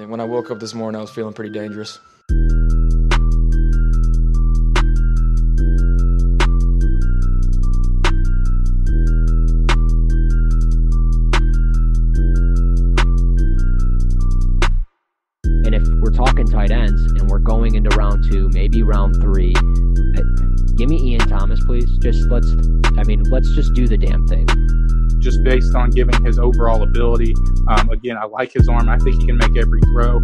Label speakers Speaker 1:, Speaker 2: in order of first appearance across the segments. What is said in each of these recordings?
Speaker 1: And when I woke up this morning, I was feeling pretty dangerous.
Speaker 2: And if we're talking tight ends and we're going into round two, maybe round three, give me Ian Thomas, please. Just let's, I mean, let's just do the damn thing.
Speaker 3: Just based on giving his overall ability. Um, again, I like his arm. I think he can make every throw.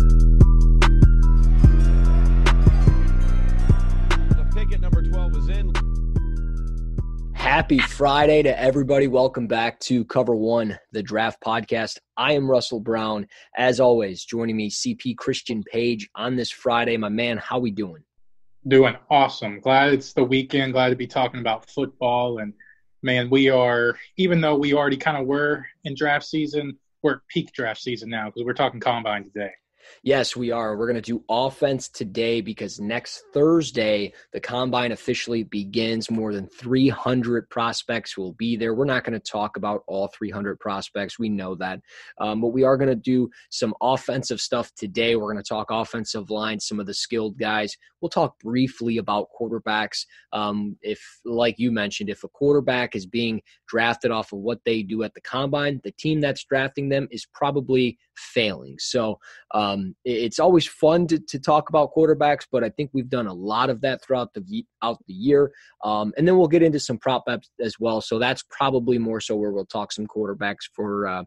Speaker 4: The pick at number 12 is in.
Speaker 2: Happy Friday to everybody. Welcome back to Cover One, the draft podcast. I am Russell Brown. As always, joining me, CP Christian Page on this Friday. My man, how we doing?
Speaker 3: Doing awesome. Glad it's the weekend. Glad to be talking about football. And man, we are, even though we already kind of were in draft season, we're peak draft season now because we're talking combine today.
Speaker 2: Yes, we are. We're going to do offense today because next Thursday, the combine officially begins. More than 300 prospects will be there. We're not going to talk about all 300 prospects. We know that. Um, but we are going to do some offensive stuff today. We're going to talk offensive line, some of the skilled guys. We'll talk briefly about quarterbacks. Um, if, like you mentioned, if a quarterback is being drafted off of what they do at the combine, the team that's drafting them is probably failing. So, um, it's always fun to, to talk about quarterbacks, but I think we've done a lot of that throughout the out the year. Um, and then we'll get into some prop bets as well. So that's probably more so where we'll talk some quarterbacks for uh,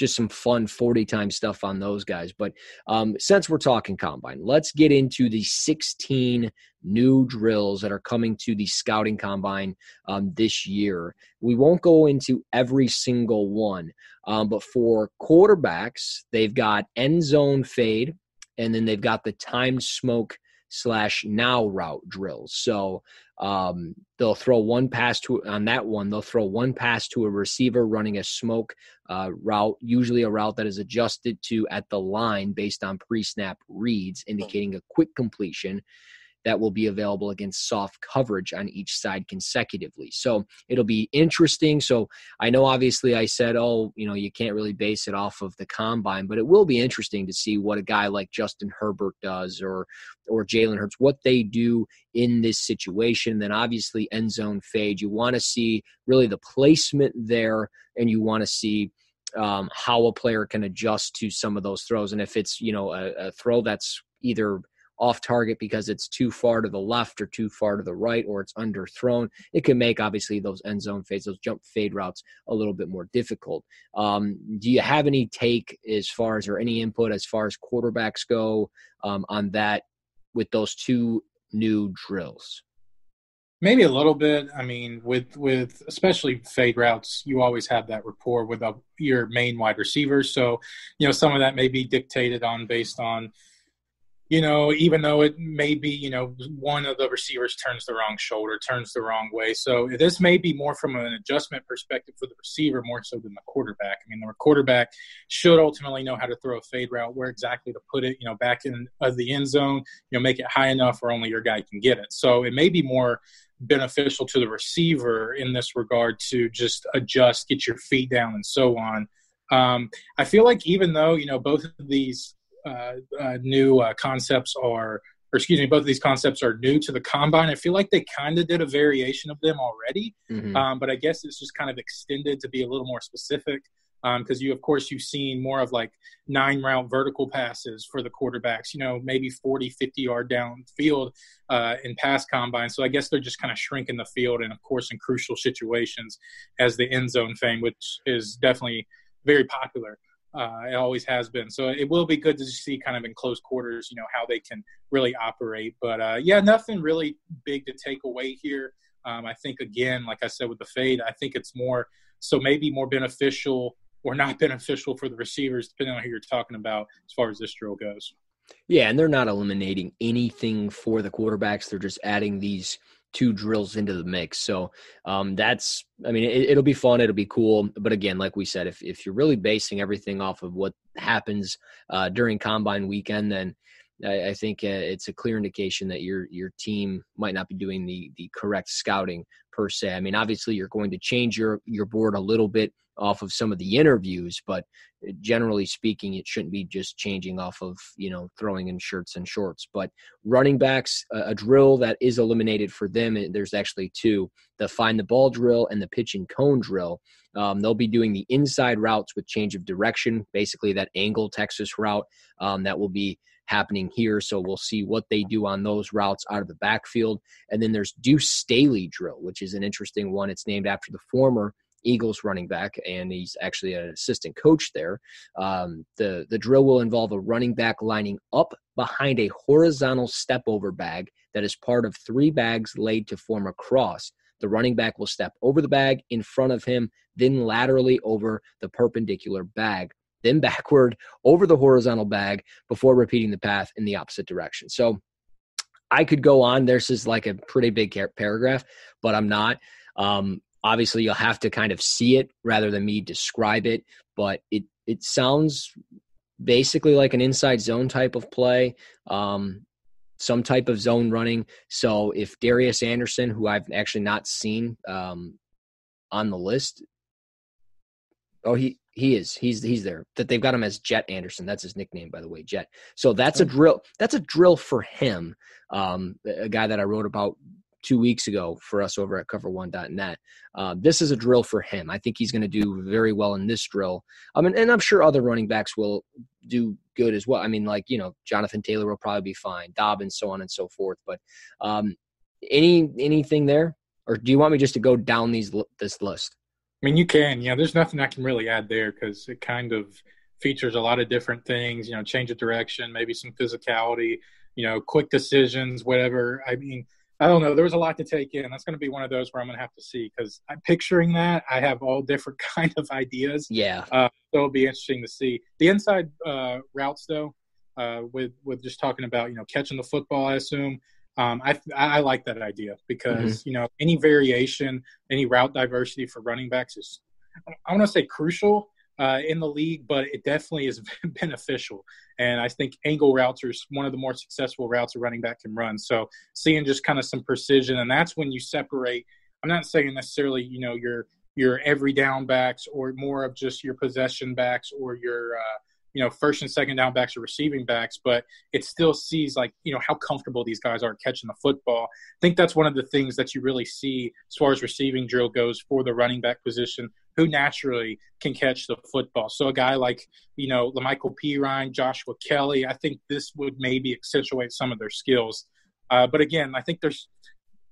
Speaker 2: just some fun 40 time stuff on those guys. But um, since we're talking combine, let's get into the 16 new drills that are coming to the scouting combine um, this year. We won't go into every single one, um, but for quarterbacks, they've got end zone fade, and then they've got the timed smoke slash now route drills. So um, they'll throw one pass to on that one. They'll throw one pass to a receiver running a smoke uh, route, usually a route that is adjusted to at the line based on pre-snap reads, indicating a quick completion that will be available against soft coverage on each side consecutively. So it'll be interesting. So I know obviously I said, oh, you know, you can't really base it off of the combine, but it will be interesting to see what a guy like Justin Herbert does or or Jalen Hurts, what they do in this situation. Then obviously end zone fade. You want to see really the placement there and you want to see um, how a player can adjust to some of those throws. And if it's, you know, a, a throw that's either off target because it's too far to the left or too far to the right or it's underthrown. It can make obviously those end zone fades, those jump fade routes a little bit more difficult. Um, do you have any take as far as or any input as far as quarterbacks go um, on that with those two new drills?
Speaker 3: Maybe a little bit. I mean, with with especially fade routes, you always have that rapport with a, your main wide receivers. So, you know, some of that may be dictated on based on you know, even though it may be, you know, one of the receivers turns the wrong shoulder, turns the wrong way. So this may be more from an adjustment perspective for the receiver more so than the quarterback. I mean, the quarterback should ultimately know how to throw a fade route, where exactly to put it, you know, back in the end zone, you know, make it high enough where only your guy can get it. So it may be more beneficial to the receiver in this regard to just adjust, get your feet down, and so on. Um, I feel like even though, you know, both of these new uh, concepts are, or excuse me, both of these concepts are new to the combine. I feel like they kind of did a variation of them already, mm-hmm. um, but I guess it's just kind of extended to be a little more specific because um, you, of course, you've seen more of like nine round vertical passes for the quarterbacks, you know, maybe 40, 50 yard downfield uh, in pass combine. So I guess they're just kind of shrinking the field and, of course, in crucial situations as the end zone fade, which is definitely very popular. Uh, it always has been. So it will be good to see kind of in close quarters, you know, how they can really operate. But uh, yeah, nothing really big to take away here. Um, I think again, like I said with the fade, I think it's more so maybe more beneficial or not beneficial for the receivers, depending on who you're talking about as far as this drill goes.
Speaker 2: Yeah, and they're not eliminating anything for the quarterbacks. They're just adding these two drills into the mix. So um, that's, I mean, it, will be fun. It'll be cool. But again, like we said, if, if you're really basing everything off of what happens uh, during combine weekend, then I, I think uh, it's a clear indication that your your team might not be doing the the correct scouting per se. I mean, obviously, you're going to change your your board a little bit off of some of the interviews, but generally speaking, it shouldn't be just changing off of you know throwing in shirts and shorts. But running backs, a, drill that is eliminated for them. There's actually two: the find the ball drill and the pitch and cone drill. Um, they'll be doing the inside routes with change of direction, basically that angle Texas route um, that will be happening here. So we'll see what they do on those routes out of the backfield. And then there's Deuce Staley drill, which is an interesting one. It's named after the former Eagles running back, and he's actually an assistant coach there. Um, the the drill will involve a running back lining up behind a horizontal step over bag that is part of three bags laid to form a cross. The running back will step over the bag in front of him, then laterally over the perpendicular bag, then backward over the horizontal bag before repeating the path in the opposite direction. So I could go on. This is like a pretty big paragraph, but I'm not. Um, obviously you'll have to kind of see it rather than me describe it but it it sounds basically like an inside zone type of play um, some type of zone running. So if darius anderson who i've actually not seen um, on the list oh he he is he's he's there that they've got him as jet anderson that's his nickname by the way jet. So that's a drill that's a drill for him um, a guy that i wrote about two weeks ago for us over at cover1.net. Uh, this is a drill for him. I think he's going to do very well in this drill. Um, and, and I'm sure other running backs will do good as well. I mean, like, you know, Jonathan Taylor will probably be fine, Dobbins, so on and so forth. But um, any anything there? Or do you want me just to go down these this list?
Speaker 3: I mean, you can. Yeah, there's nothing I can really add there because it kind of features a lot of different things. You know, change of direction, maybe some physicality. You know, quick decisions, whatever. I mean, I don't know. There was a lot to take in. That's going to be one of those where I'm going to have to see because I'm picturing that. I have all different kind of ideas.
Speaker 2: Yeah.
Speaker 3: Uh, so it'll be interesting to see the inside uh, routes though. Uh, with with just talking about you know catching the football, I assume. Um, I I like that idea because mm-hmm. you know any variation, any route diversity for running backs is I want to say crucial uh, in the league, but it definitely is beneficial. And I think angle routes are one of the more successful routes a running back can run. So seeing just kind of some precision, and that's when you separate. I'm not saying necessarily, you know, your your every down backs or more of just your possession backs or your uh, you know first and second down backs or receiving backs but it still sees like you know how comfortable these guys are catching the football i think that's one of the things that you really see as far as receiving drill goes for the running back position who naturally can catch the football. So a guy like you know La'Mical Perine joshua Kelley, i think this would maybe accentuate some of their skills. Uh, but again i think there's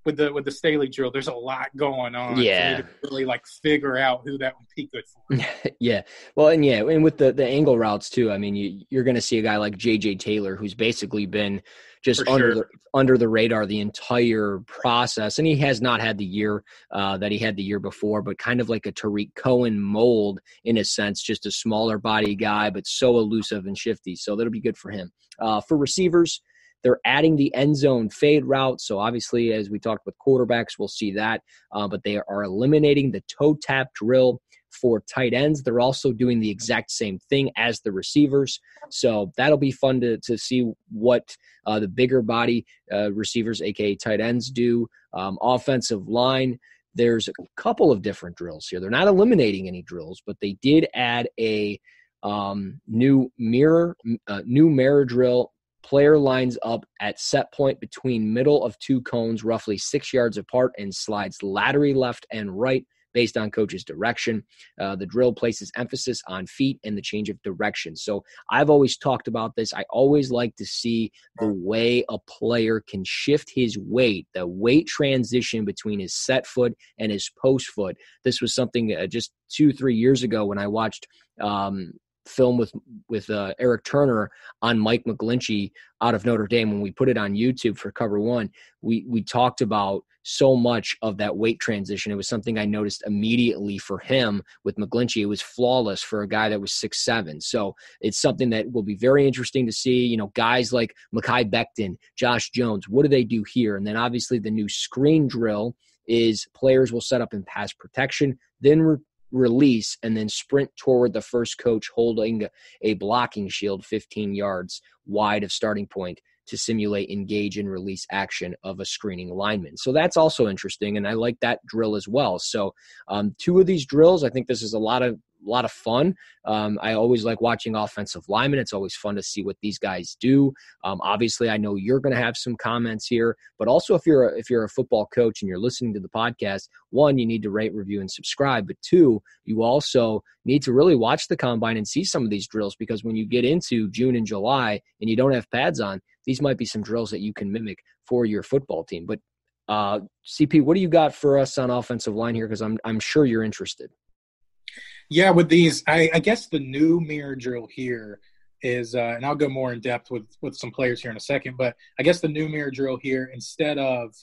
Speaker 3: with the with the Staley drill, there's a lot going on.
Speaker 2: Yeah,
Speaker 3: really like figure out who that would be good
Speaker 2: for. yeah, well, and yeah, and with the the angle routes too. I mean, you you're going to see a guy like J.J. Taylor, who's basically been just for under sure. the under the radar the entire process, and he has not had the year uh, that he had the year before, but kind of like a Tarik Cohen mold in a sense, just a smaller body guy, but so elusive and shifty. So that'll be good for him. Uh, for receivers. They're adding the end zone fade route. So obviously, as we talked with quarterbacks, we'll see that. Uh, but they are eliminating the toe tap drill for tight ends. They're also doing the exact same thing as the receivers. So that'll be fun to, to see what uh, the bigger body uh, receivers, aka tight ends, do. Um, offensive line, there's a couple of different drills here. They're not eliminating any drills, but they did add a um, new mirror, uh, new mirror drill Player lines up at set point between middle of two cones, roughly six yards apart, and slides laterally left and right based on coach's direction. Uh, the drill places emphasis on feet and the change of direction. So I've always talked about this. I always like to see the way a player can shift his weight, the weight transition between his set foot and his post foot. This was something uh, just two, three years ago when I watched um, film with with uh, Eric Turner on Mike McGlinchey out of Notre Dame when we put it on YouTube for Cover One. We we talked about so much of that weight transition. It was something I noticed immediately for him with McGlinchey. It was flawless for a guy that was six seven. So it's something that will be very interesting to see. You know, guys like Mekhi Becton, Josh Jones. What do they do here? And then obviously the new screen drill is players will set up in pass protection, then release and then sprint toward the first coach holding a blocking shield 15 yards wide of starting point to simulate engage and release action of a screening lineman. So that's also interesting, and I like that drill as well. So um, two of these drills, I think this is a lot of a lot of fun. Um, I always like watching offensive linemen. It's always fun to see what these guys do. Um, obviously, I know you're going to have some comments here, but also if you're a, if you're a football coach and you're listening to the podcast, one, you need to rate, review, and subscribe. But two, you also need to really watch the combine and see some of these drills because when you get into June and July and you don't have pads on, these might be some drills that you can mimic for your football team. But uh, CP, what do you got for us on offensive line here? Because I'm I'm sure you're interested.
Speaker 3: Yeah, with these, I, I guess the new mirror drill here is, uh, and I'll go more in depth with with some players here in a second. But I guess the new mirror drill here, instead of,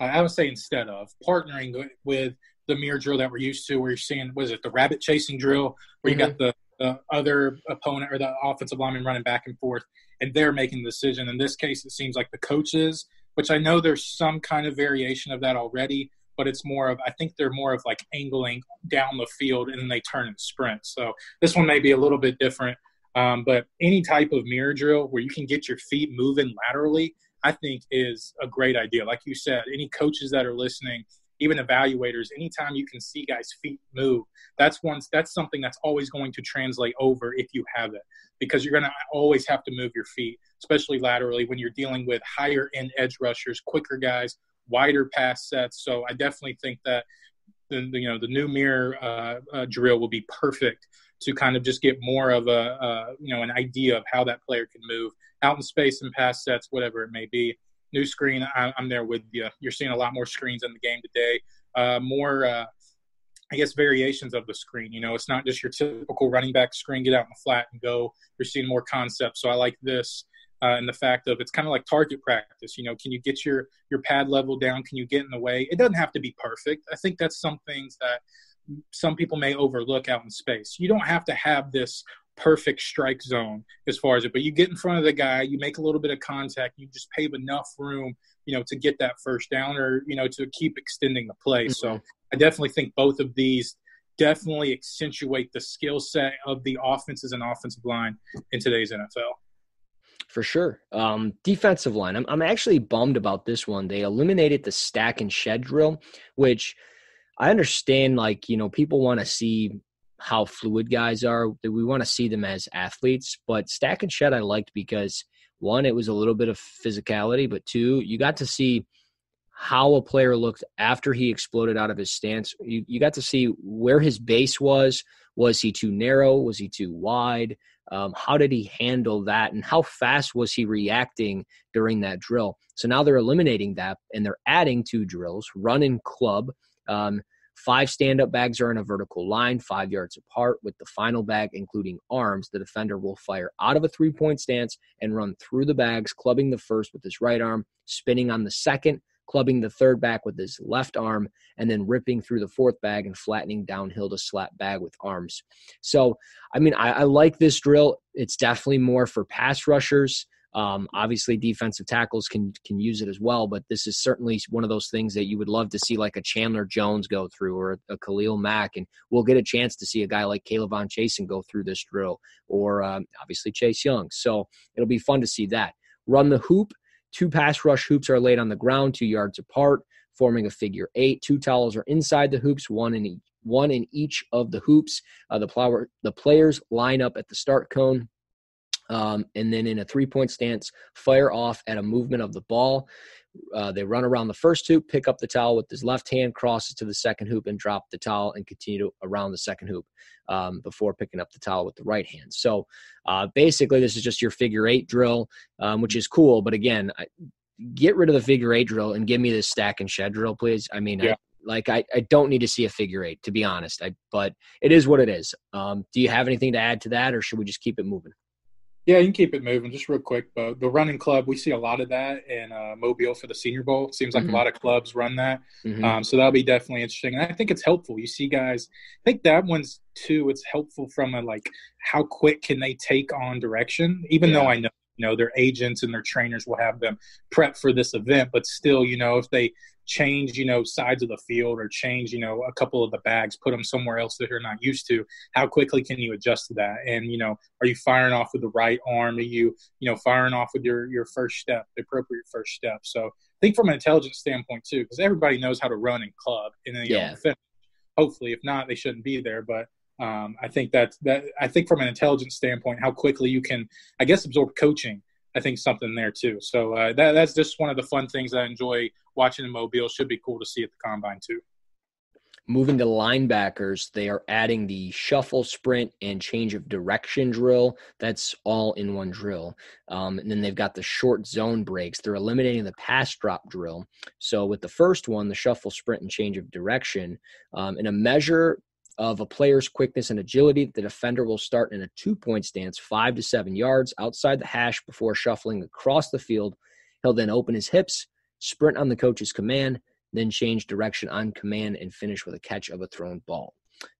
Speaker 3: uh, I would say instead of partnering with the mirror drill that we're used to, where you're seeing, was it the rabbit chasing drill, where mm-hmm. you got the, the other opponent or the offensive lineman running back and forth, and they're making the decision. In this case, it seems like the coaches, which I know there's some kind of variation of that already, but it's more of I think they're more of like angling down the field and then they turn and sprint. So this one may be a little bit different. Um, but any type of mirror drill where you can get your feet moving laterally, I think is a great idea. Like you said, any coaches that are listening, even evaluators, anytime you can see guys' feet move, that's one that's something that's always going to translate over if you have it. Because you're gonna always have to move your feet, especially laterally when you're dealing with higher end edge rushers, quicker guys wider pass sets. So I definitely think that the, you know the new mirror uh, uh, drill will be perfect to kind of just get more of a uh, you know an idea of how that player can move out in space and pass sets, whatever it may be. New screen, I, am there with you. You're seeing a lot more screens in the game today. Uh, more, uh, I guess, variations of the screen. You know, it's not just your typical running back screen, get out in the flat and go. You're seeing more concepts. So I like this uh, and the fact of it's kind of like target practice. You know, can you get your your pad level down? Can you get in the way? It doesn't have to be perfect. I think that's some things that some people may overlook out in space. You don't have to have this perfect strike zone as far as it, but you get in front of the guy, you make a little bit of contact, you just pave enough room, you know, to get that first down or you know to keep extending the play. Mm-hmm. So I definitely think both of these definitely accentuate the skill set of the offenses and offensive line in today's NFL
Speaker 2: for sure. Um, defensive line. I'm, I'm actually bummed about this one. They eliminated the stack and shed drill, which I understand. Like you know, people want to see how fluid guys are. We want to see them as athletes. But stack and shed, I liked because one, it was a little bit of physicality, but two, you got to see how a player looked after he exploded out of his stance. You, you got to see where his base was. Was he too narrow? Was he too wide? Um, how did he handle that? And how fast was he reacting during that drill? So now they're eliminating that and they're adding two drills run and club. Um, five stand up bags are in a vertical line, five yards apart, with the final bag, including arms. The defender will fire out of a three point stance and run through the bags, clubbing the first with his right arm, spinning on the second, clubbing the third back with his left arm, and then ripping through the fourth bag and flattening downhill to slap bag with arms. So, I mean, I, I like this drill. It's definitely more for pass rushers. Um, obviously, defensive tackles can can use it as well, but this is certainly one of those things that you would love to see, like a Chandler Jones go through or a, Khalil Mack, and we'll get a chance to see a guy like K'Lavon Chaisson go through this drill, or um, obviously Chase Young. So it'll be fun to see that. Run the hoop Two pass rush hoops are laid on the ground two yards apart, forming a figure eight. Two towels are inside the hoops, one in each, one in each of the hoops. Uh, the, plower, the players line up at the start cone. Um, and then in a three point stance, fire off at a movement of the ball. Uh, they run around the first hoop, pick up the towel with his left hand, crosses to the second hoop, and drop the towel and continue to, around the second hoop um, before picking up the towel with the right hand. So uh, basically, this is just your figure eight drill, um, which is cool. But again, I, get rid of the figure eight drill and give me this stack and shed drill, please. I mean, yeah. I, like I, I don't need to see a figure eight to be honest. I but it is what it is. Um, do you have anything to add to that, or should we just keep it moving?
Speaker 3: Yeah, you can keep it moving. Just real quick, but the running club, we see a lot of that in uh, Mobile for the Senior Bowl. It seems like mm-hmm. a lot of clubs run that, mm-hmm. um, so that'll be definitely interesting. And I think it's helpful. You see guys. I think that one's too. It's helpful from a like how quick can they take on direction. Even yeah. though I know you know their agents and their trainers will have them prep for this event but still you know if they change you know sides of the field or change you know a couple of the bags put them somewhere else that you're not used to how quickly can you adjust to that and you know are you firing off with the right arm are you you know firing off with your your first step the appropriate first step so I think from an intelligence standpoint too because everybody knows how to run and club and then
Speaker 2: Yeah.
Speaker 3: know, finish hopefully if not they shouldn't be there but um, I think that that I think from an intelligence standpoint, how quickly you can, I guess, absorb coaching. I think something there too. So uh, that that's just one of the fun things I enjoy watching in Mobile. Should be cool to see at the combine too.
Speaker 2: Moving to linebackers, they are adding the shuffle, sprint, and change of direction drill. That's all in one drill. Um, and then they've got the short zone breaks. They're eliminating the pass drop drill. So with the first one, the shuffle, sprint, and change of direction, um, in a measure of a player's quickness and agility, the defender will start in a two-point stance, five to seven yards outside the hash before shuffling across the field. He'll then open his hips, sprint on the coach's command, then change direction on command and finish with a catch of a thrown ball.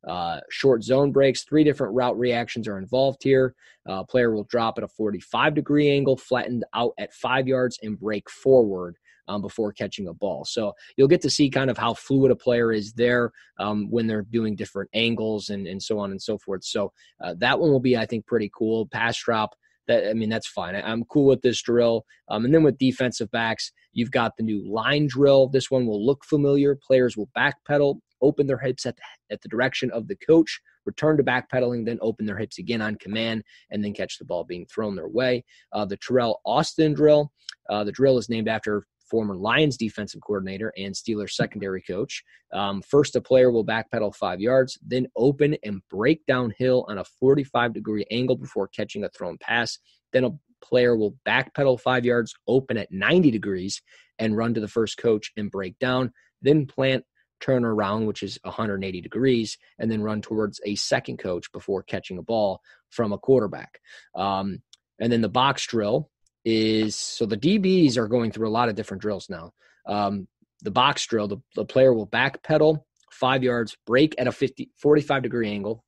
Speaker 2: Uh, short zone breaks, three different route reactions are involved here. Uh, player will drop at a 45 degree angle, flattened out at five yards, and break forward um, before catching a ball. So you'll get to see kind of how fluid a player is there um, when they're doing different angles and, and so on and so forth. So uh, that one will be, I think, pretty cool. Pass drop. That, I mean, that's fine. I, I'm cool with this drill. Um, and then with defensive backs, You've got the new line drill. This one will look familiar. Players will backpedal, open their hips at the, at the direction of the coach, return to backpedaling, then open their hips again on command, and then catch the ball being thrown their way. Uh, the Teryl Austin drill. Uh, the drill is named after former Lions defensive coordinator and Steelers secondary coach. Um, first, a player will backpedal five yards, then open and break downhill on a 45 degree angle before catching a thrown pass. Then a player will backpedal five yards, open at 90 degrees, and run to the first coach and break down. Then plant, turn around, which is 180 degrees, and then run towards a second coach before catching a ball from a quarterback. Um, and then the box drill is so the DBs are going through a lot of different drills now. Um, the box drill, the, the player will backpedal five yards, break at a 50, 45 degree angle,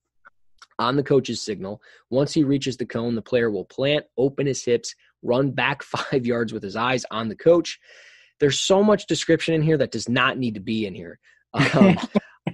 Speaker 2: on the coach's signal. Once he reaches the cone, the player will plant, open his hips, run back five yards with his eyes on the coach. There's so much description in here that does not need to be in here. Um,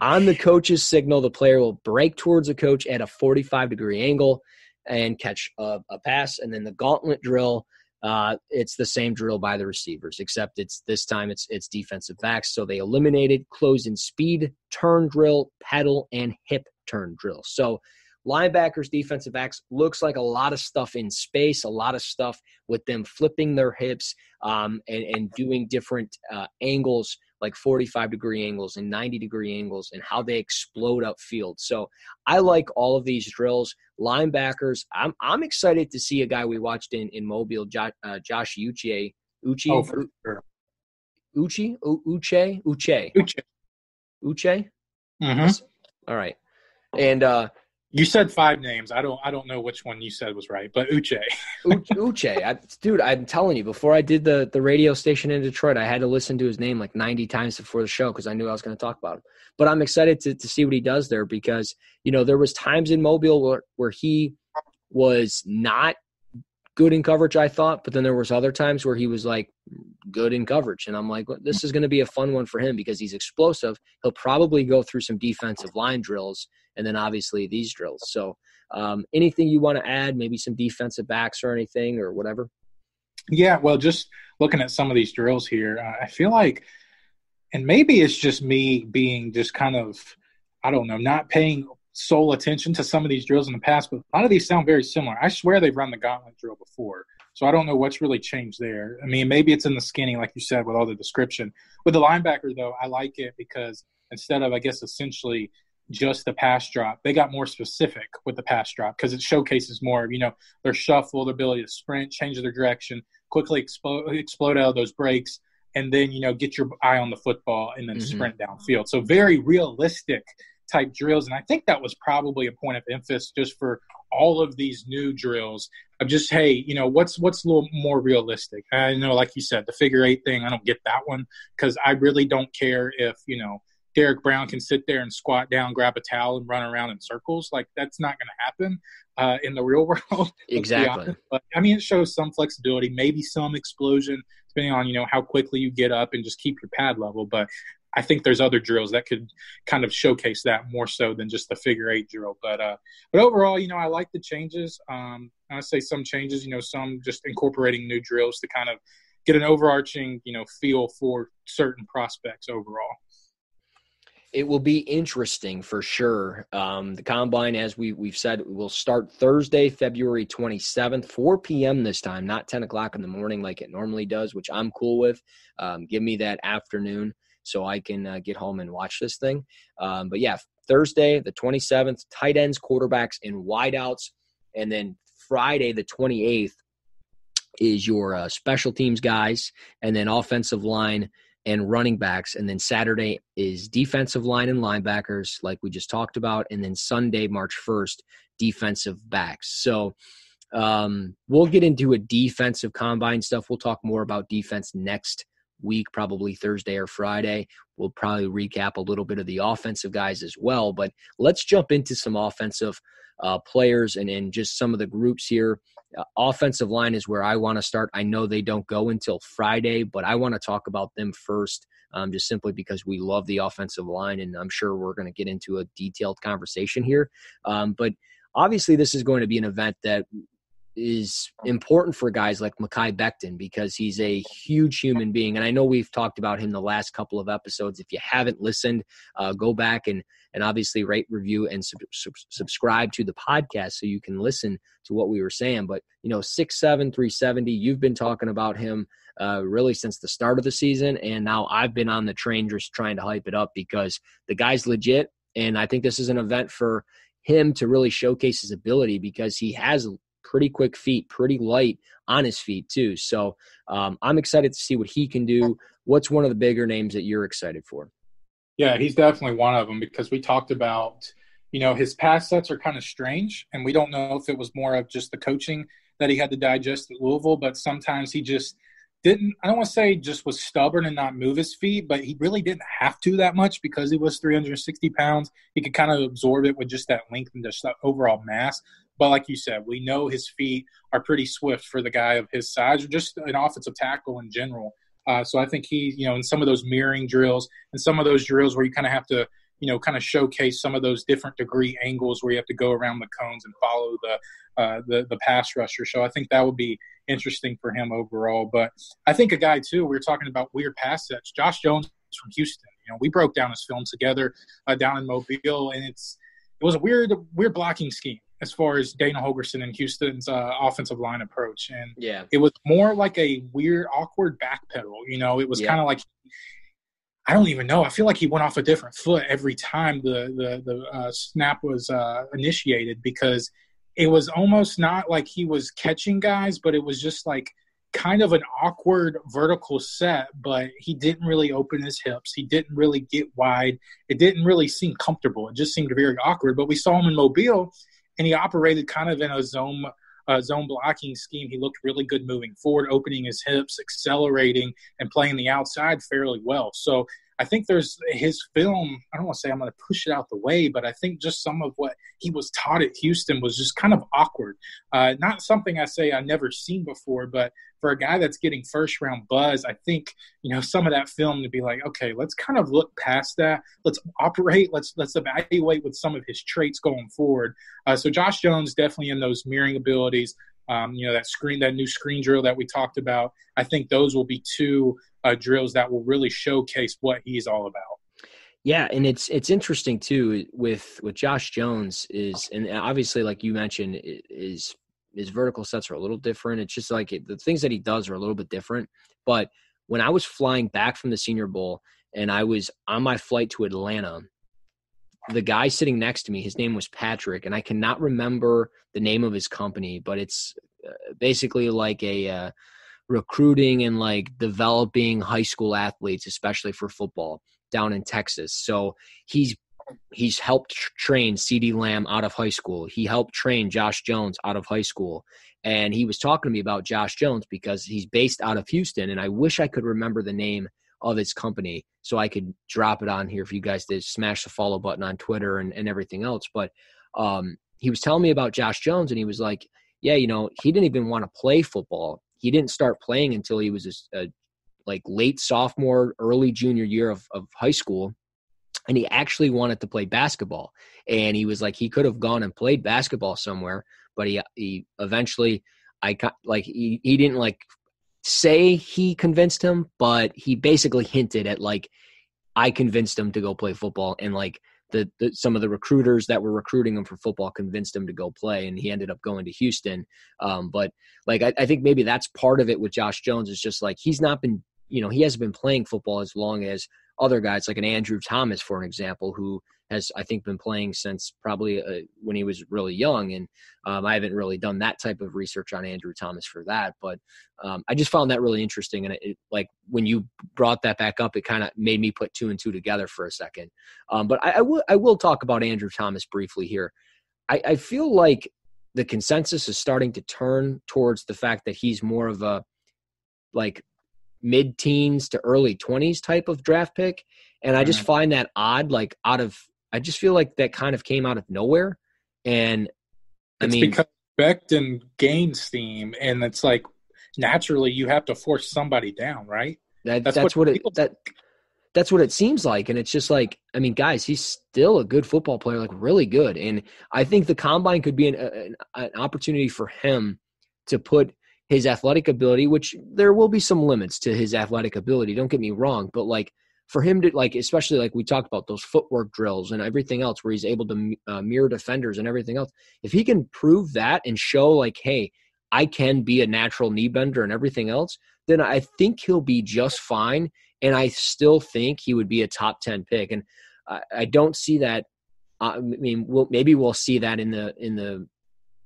Speaker 2: on the coach's signal, the player will break towards the coach at a 45 degree angle and catch a, a pass. And then the gauntlet drill, uh, it's the same drill by the receivers, except it's this time it's it's defensive backs. So they eliminated close in speed, turn drill, pedal, and hip turn drill. So linebackers, defensive backs looks like a lot of stuff in space, a lot of stuff with them flipping their hips um, and, and doing different uh, angles, like 45 degree angles and 90 degree angles, and how they explode upfield. So I like all of these drills. Linebackers, I'm I'm excited to see a guy we watched in in Mobile, Josh, uh, Josh Uche. Uche,
Speaker 3: Oh, for sure.
Speaker 2: Uche, Uche, Uche,
Speaker 3: Uche.
Speaker 2: Uche.
Speaker 3: Mhm.
Speaker 2: All right, and uh,
Speaker 3: You said five names. I don't. I don't know which one you said was right, but Uche.
Speaker 2: Uche, I, dude, I'm telling you, before I did the the radio station in Detroit, I had to listen to his name like 90 times before the show because I knew I was going to talk about him. But I'm excited to to see what he does there because you know there was times in Mobile where where he was not good in coverage, I thought, but then there was other times where he was like good in coverage, and I'm like, well, this is going to be a fun one for him because he's explosive. He'll probably go through some defensive line drills, and then obviously these drills. So um, anything you want to add? Maybe some defensive backs or anything or whatever.
Speaker 3: Yeah, well, just looking at some of these drills here, uh, I feel like, and maybe it's just me being just kind of, I don't know, not paying sole attention to some of these drills in the past, but a lot of these sound very similar. I swear they've run the gauntlet drill before. So I don't know what's really changed there. I mean, maybe it's in the skinny, like you said, with all the description. With the linebacker, though, I like it because instead of, I guess, essentially just the pass drop, they got more specific with the pass drop because it showcases more you know, their shuffle, their ability to sprint, change their direction, quickly explode, explode out of those breaks, and then, you know, get your eye on the football and then
Speaker 2: Mhm.
Speaker 3: sprint downfield. So very realistic type drills. And I think that was probably a point of emphasis just for all of these new drills of just, hey, you know, what's what's a little more realistic? I know, like you said, the figure eight thing, I don't get that one because I really don't care if, you know, Derrick Brown can sit there and squat down, grab a towel, and run around in circles. Like that's not going to happen uh, in the real world.
Speaker 2: exactly.
Speaker 3: But I mean, it shows some flexibility, maybe some explosion, depending on you know how quickly you get up and just keep your pad level. But I think there's other drills that could kind of showcase that more so than just the figure eight drill. But uh, but overall, you know, I like the changes. Um, I say some changes, you know, some just incorporating new drills to kind of get an overarching, you know, feel for certain prospects overall.
Speaker 2: It will be interesting for sure. Um, the combine, as we we've said, will start Thursday, February 27th, 4 p.m. this time, not 10 o'clock in the morning like it normally does, which I'm cool with. Um, give me that afternoon so I can uh, get home and watch this thing. Um, but yeah, Thursday, the 27th, tight ends, quarterbacks, and wideouts. And then Friday, the 28th, is your uh, special teams guys, and then offensive line and running backs. And then Saturday is defensive line and linebackers, like we just talked about. And then Sunday, March 1st, defensive backs. So um, we'll get into a defensive combine stuff. We'll talk more about defense next week, probably Thursday or Friday. We'll probably recap a little bit of the offensive guys as well. But let's jump into some offensive uh, players and, and just some of the groups here. Uh, offensive line is where I want to start. I know they don't go until Friday, but I want to talk about them first, um, just simply because we love the offensive line, and I'm sure we're going to get into a detailed conversation here. Um, but obviously, this is going to be an event that is important for guys like Mekhi Becton because he's a huge human being. And I know we've talked about him the last couple of episodes. If you haven't listened, uh, go back and and obviously rate, review, and sub- sub- subscribe to the podcast so you can listen to what we were saying. But you know, six seven three seventy. You've been talking about him uh, really since the start of the season, and now I've been on the train just trying to hype it up because the guy's legit. And I think this is an event for him to really showcase his ability because he has pretty quick feet, pretty light on his feet too. So um, I'm excited to see what he can do. What's one of the bigger names that you're excited for?
Speaker 3: Yeah, he's definitely one of them because we talked about, you know, his pass sets are kind of strange, and we don't know if it was more of just the coaching that he had to digest at Louisville, but sometimes he just didn't I don't want to say just was stubborn and not move his feet, but he really didn't have to that much because he was 360 pounds. He could kind of absorb it with just that length and just that overall mass. But like you said, we know his feet are pretty swift for the guy of his size, or just an offensive tackle in general. Uh, so I think he, you know, in some of those mirroring drills and some of those drills where you kind of have to, you know, kind of showcase some of those different degree angles where you have to go around the cones and follow the uh, the, the pass rusher. So I think that would be interesting for him overall. But I think a guy too. We were talking about weird pass sets. Josh Jones from Houston. You know, we broke down his film together uh, down in Mobile, and it's it was a weird weird blocking scheme as far as Dana Holgorsen and Houston's uh, offensive line approach. And
Speaker 2: yeah,
Speaker 3: it was more like a weird, awkward backpedal. You know, it was
Speaker 2: Yeah.
Speaker 3: kind of like I don't even know. I feel like he went off a different foot every time the the the uh, snap was uh, initiated because it was almost not like he was catching guys, but it was just like kind of an awkward vertical set. But he didn't really open his hips. He didn't really get wide. It didn't really seem comfortable. It just seemed very awkward. But we saw him in Mobile, and he operated kind of in a zone uh, zone blocking scheme. He looked really good moving forward, opening his hips, accelerating, and playing the outside fairly well. So I think there's his film. I don't want to say I'm going to push it out the way, but I think just some of what he was taught at Houston was just kind of awkward. Uh, not something I say I've never seen before, but for a guy that's getting first round buzz, I think you know some of that film to be like, okay, let's kind of look past that. Let's operate. Let's let's evaluate with some of his traits going forward. Uh, so Josh Jones definitely in those mirroring abilities. Um, you know that screen, that new screen drill that we talked about. I think those will be two uh, drills that will really showcase what he's all about.
Speaker 2: Yeah, and it's it's interesting too with with Josh Jones is and obviously like you mentioned is his vertical sets are a little different. It's just like it, the things that he does are a little bit different. But when I was flying back from the Senior Bowl and I was on my flight to Atlanta, the guy sitting next to me, his name was Patrick, and I cannot remember the name of his company, but it's uh, basically like a uh, recruiting and like developing high school athletes, especially for football down in Texas. So he's he's helped train CeeDee Lamb out of high school. He helped train Josh Jones out of high school. And he was talking to me about Josh Jones because he's based out of Houston and I wish I could remember the name of his company so I could drop it on here for you guys to smash the follow button on Twitter and, and everything else. But um, he was telling me about Josh Jones, and he was like, "Yeah, you know, he didn't even want to play football. He didn't start playing until he was a, a like late sophomore, early junior year of, of high school." And he actually wanted to play basketball, and he was like, he could have gone and played basketball somewhere, but he he eventually, I like he he didn't like say he convinced him, but he basically hinted at like I convinced him to go play football, and like the, the, some of the recruiters that were recruiting him for football convinced him to go play, and he ended up going to Houston. Um, but like I, I think maybe that's part of it with Josh Jones is just like he's not been you know he hasn't been playing football as long as other guys like an Andrew Thomas, for an example, who has I think been playing since probably uh, when he was really young, and um, I haven't really done that type of research on Andrew Thomas for that. But um, I just found that really interesting, and it, it, like when you brought that back up, it kind of made me put two and two together for a second. Um, but I, I will I will talk about Andrew Thomas briefly here. I, I feel like the consensus is starting to turn towards the fact that he's more of a like mid-teens to early 20s type of draft pick and i just find that odd like out of I just feel like that kind of came out of nowhere. And I
Speaker 3: it's
Speaker 2: mean,
Speaker 3: because Becton gains steam, and it's like naturally you have to force somebody down, right?
Speaker 2: That, that's, that's, what, what it that that's what it seems like, and it's just like I mean, guys, he's still a good football player, like really good, and I think the combine could be an, an, an opportunity for him to put his athletic ability, which there will be some limits to his athletic ability. Don't get me wrong, but like for him to like, especially like we talked about those footwork drills and everything else, where he's able to uh, mirror defenders and everything else. If he can prove that and show like, hey, I can be a natural knee bender and everything else, then I think he'll be just fine. And I still think he would be a top ten pick. And I, I don't see that. Uh, I mean, we'll, maybe we'll see that in the in the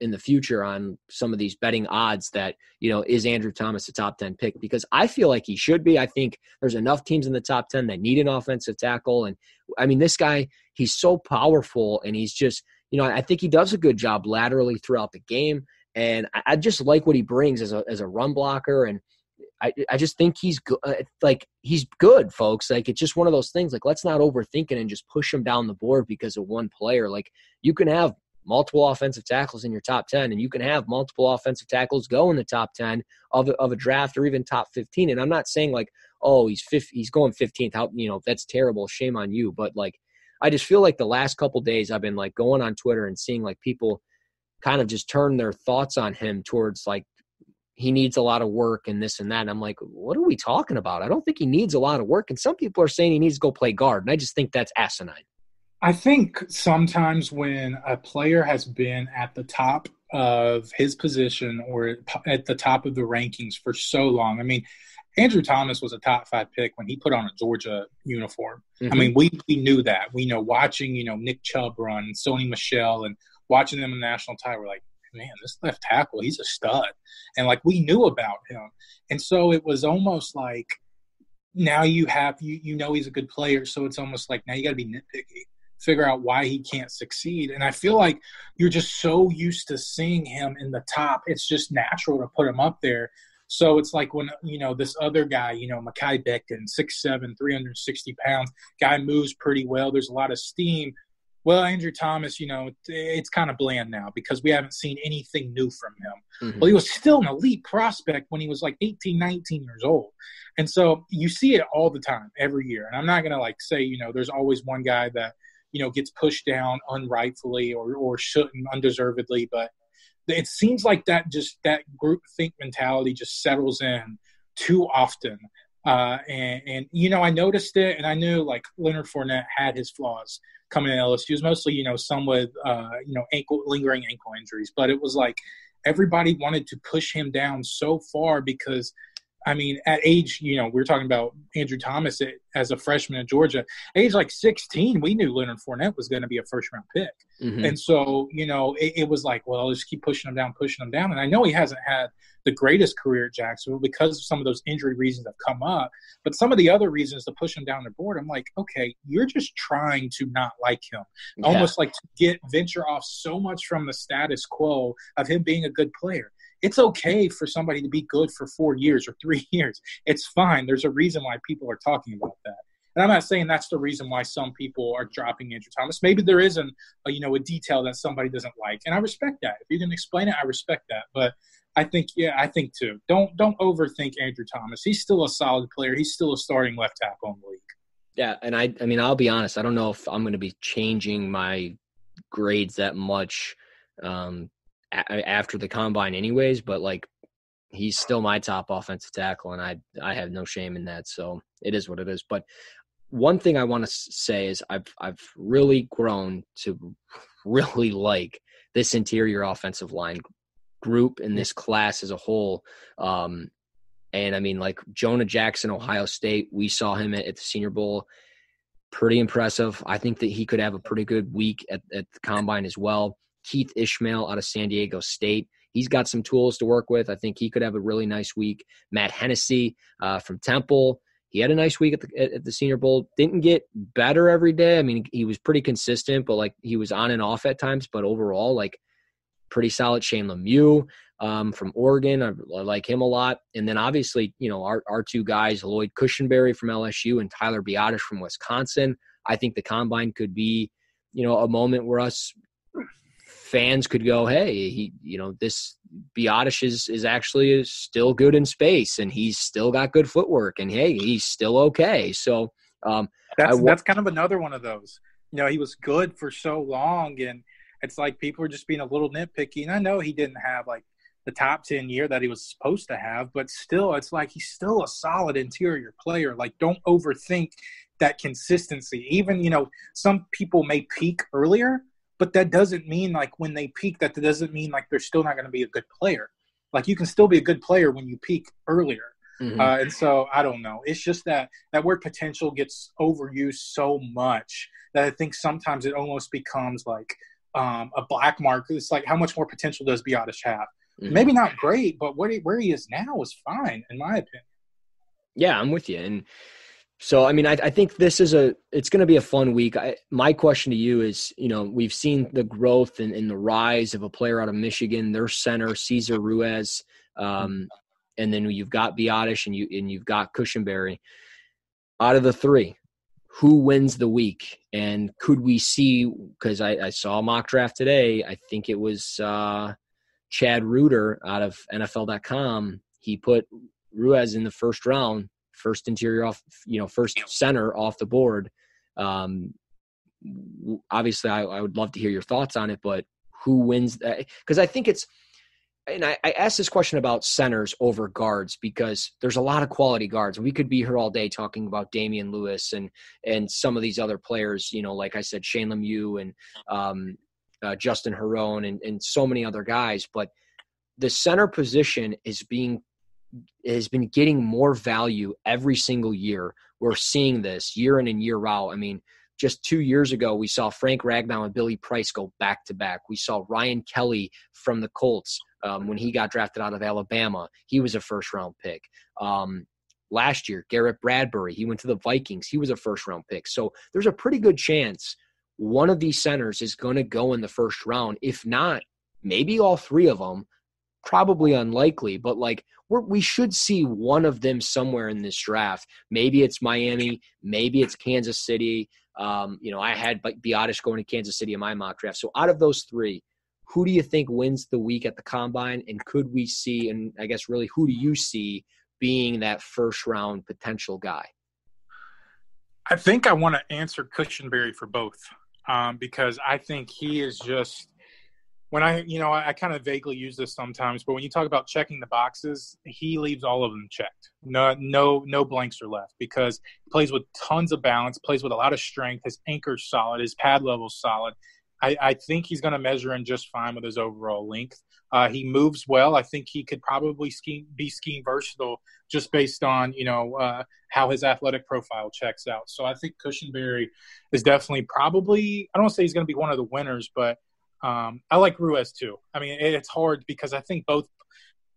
Speaker 2: in the future on some of these betting odds that you know is Andrew Thomas a top 10 pick because I feel like he should be I think there's enough teams in the top 10 that need an offensive tackle and I mean this guy he's so powerful and he's just you know I think he does a good job laterally throughout the game and I, just like what he brings as a as a run blocker and I, I just think he's good. Uh, like he's good, folks. Like it's just one of those things. Like let's not overthink it and just push him down the board because of one player. Like you can have multiple offensive tackles in your top 10 and you can have multiple offensive tackles go in the top 10 of a, of a draft or even top 15 and i'm not saying like oh he's fifth, he's going 15th how you know that's terrible shame on you. But like i just feel like the last couple days i've been like going on twitter and seeing like people kind of just turn their thoughts on him towards like he needs a lot of work and this and that. And i'm like what are we talking about? I don't think he needs a lot of work. And some people are saying he needs to go play guard. And i just think that's asinine
Speaker 3: I think sometimes when a player has been at the top of his position or at the top of the rankings for so long, I mean, Andrew Thomas was a top five pick when he put on a Georgia uniform. Mm-hmm. I mean, we, we knew that. We know watching, you know, Nick Chubb run, Sony Michel, and watching them in the national title, we're like, man, this left tackle, he's a stud. And like we knew about him. And so it was almost like now you have you you know he's a good player, so it's almost like now you gotta be nitpicky figure out why he can't succeed. And I feel like you're just so used to seeing him in the top, it's just natural to put him up there. So it's like when, you know, this other guy, you know, Mekhi Becton, 6'7, 360 pounds, guy moves pretty well. There's a lot of steam. Well, Andrew Thomas, you know, it's kind of bland now because we haven't seen anything new from him. Mm-hmm. Well, he was still an elite prospect when he was like 18, 19 years old. And so you see it all the time, every year. And I'm not going to like say, you know, there's always one guy that – you know gets pushed down unrightfully or or shouldn't undeservedly but it seems like that just that group think mentality just settles in too often. Uh, and, and you know I noticed it and I knew like Leonard Fournette had his flaws coming in LSU it was mostly you know some with uh, you know ankle lingering ankle injuries but it was like everybody wanted to push him down so far because I mean, at age, you know, we are talking about Andrew Thomas as a freshman in Georgia. Age like 16, we knew Leonard Fournette was going to be a first round pick. Mm-hmm. And so, you know, it, it, was like, well, just keep pushing him down, pushing him down. And I know he hasn't had the greatest career at Jacksonville because of some of those injury reasons have come up. But some of the other reasons to push him down the board, I'm like, okay, you're just trying to not like him. Yeah. Almost like to get venture off so much from the status quo of him being a good player it's okay for somebody to be good for four years or three years. It's fine. There's a reason why people are talking about that. And I'm not saying that's the reason why some people are dropping Andrew Thomas. Maybe there isn't, a, you know, a detail that somebody doesn't like, and I respect that. If you didn't explain it, I respect that. But I think, yeah, I think too. Don't don't overthink Andrew Thomas. He's still a solid player. He's still a starting left tackle in the league.
Speaker 2: Yeah, and I, I mean, I'll be honest. I don't know if I'm going to be changing my grades that much um, a- after the combine, anyways. But like, he's still my top offensive tackle, and I, I have no shame in that. So it is what it is. But one thing I want to say is I've I've really grown to really like this interior offensive line group and this class as a whole. Um, and I mean, like Jonah Jackson, Ohio State, we saw him at, at, the Senior Bowl. Pretty impressive. I think that he could have a pretty good week at, at the combine as well. Keith Ismael out of San Diego State. He's got some tools to work with. I think he could have a really nice week. Matt Hennessy uh, from Temple he had a nice week at the, at the Senior Bowl. Didn't get better every day. I mean, he was pretty consistent, but like he was on and off at times. But overall, like pretty solid. Shane Lemieux um, from Oregon, I, I, like him a lot. And then obviously, you know, our our two guys, Lloyd Cushenberry from LSU and Tyler Biadasz from Wisconsin. I think the combine could be, you know, a moment where us fans could go, hey, he, you know, this Biadasz is is actually is still good in space, and he's still got good footwork, and hey, he's still okay. So um,
Speaker 3: that's I, that's kind of another one of those. You know, he was good for so long, and it's like people are just being a little nitpicky. And I know he didn't have like the top 10 year that he was supposed to have, but still, it's like he's still a solid interior player. Like, don't overthink that consistency. Even, you know, some people may peak earlier, but that doesn't mean like when they peak that doesn't mean like they're still not going to be a good player. Like you can still be a good player when you peak earlier. Mm-hmm. uh, and so i don't know. It's just that that word potential gets overused so much that i think sometimes it almost becomes like um, a black mark. It's like how much more potential does Biadasz have? Mm-hmm. maybe not great but where he, where he is now is fine in my opinion.
Speaker 2: Yeah i'm with you. And so, I mean, I, I, think this is a, it's going to be a fun week. I, my question to you is, you know, we've seen the growth and, and, the rise of a player out of Michigan, their center, Cesar Ruiz. Um, and then you've got Biadasz and you, and you've got Cushenberry out of the three, who wins the week? And could we see, cause I, I saw a mock draft today. I think it was, uh, Chad Reuter out of NFL.com. He put Ruiz in the first round first interior off, you know, first center off the board. Um, obviously, I, I would love to hear your thoughts on it, but who wins that? Because I think it's, and I, I asked this question about centers over guards because there's a lot of quality guards. We could be here all day talking about Damien Lewis and and some of these other players. You know, like I said, Shane Lemieux and um, uh, Justin Herron and, and so many other guys. But the center position is being has been getting more value every single year. We're seeing this year in and year out. I mean, just two years ago, we saw Frank Ragnow and Billy Price go back to back. We saw Ryan Kelly from the Colts um, when he got drafted out of Alabama. He was a first round pick. Um, last year, Garrett Bradbury, he went to the Vikings. He was a first round pick. So there's a pretty good chance one of these centers is going to go in the first round. If not, maybe all three of them probably unlikely, but like we should see one of them somewhere in this draft. Maybe it's Miami, maybe it's Kansas City. Um, you know, I had Biadasz going to Kansas City in my mock draft. So out of those three, who do you think wins the week at the combine? And could we see, and I guess really, who do you see being that first round potential guy?
Speaker 3: I think I want to answer Cushenberry for both um, because I think he is just when I, you know, I, I kind of vaguely use this sometimes, but when you talk about checking the boxes, he leaves all of them checked. No, no, no blanks are left because he plays with tons of balance, plays with a lot of strength. His anchor's solid, his pad level's solid. I, I think he's going to measure in just fine with his overall length. Uh, he moves well. I think he could probably be scheme versatile just based on you know uh, how his athletic profile checks out. So I think Cushenberry is definitely probably I don't say he's going to be one of the winners, but um, I like Ruiz too. I mean, it's hard because I think both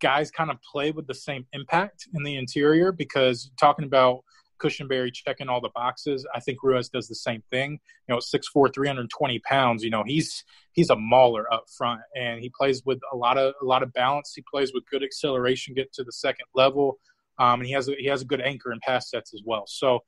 Speaker 3: guys kind of play with the same impact in the interior because talking about Cushenberry checking all the boxes. I think Ruiz does the same thing. You know, 6'4", 320 pounds. You know, he's he's a mauler up front, and he plays with a lot of a lot of balance. He plays with good acceleration, get to the second level, um, and he has a, he has a good anchor and pass sets as well. So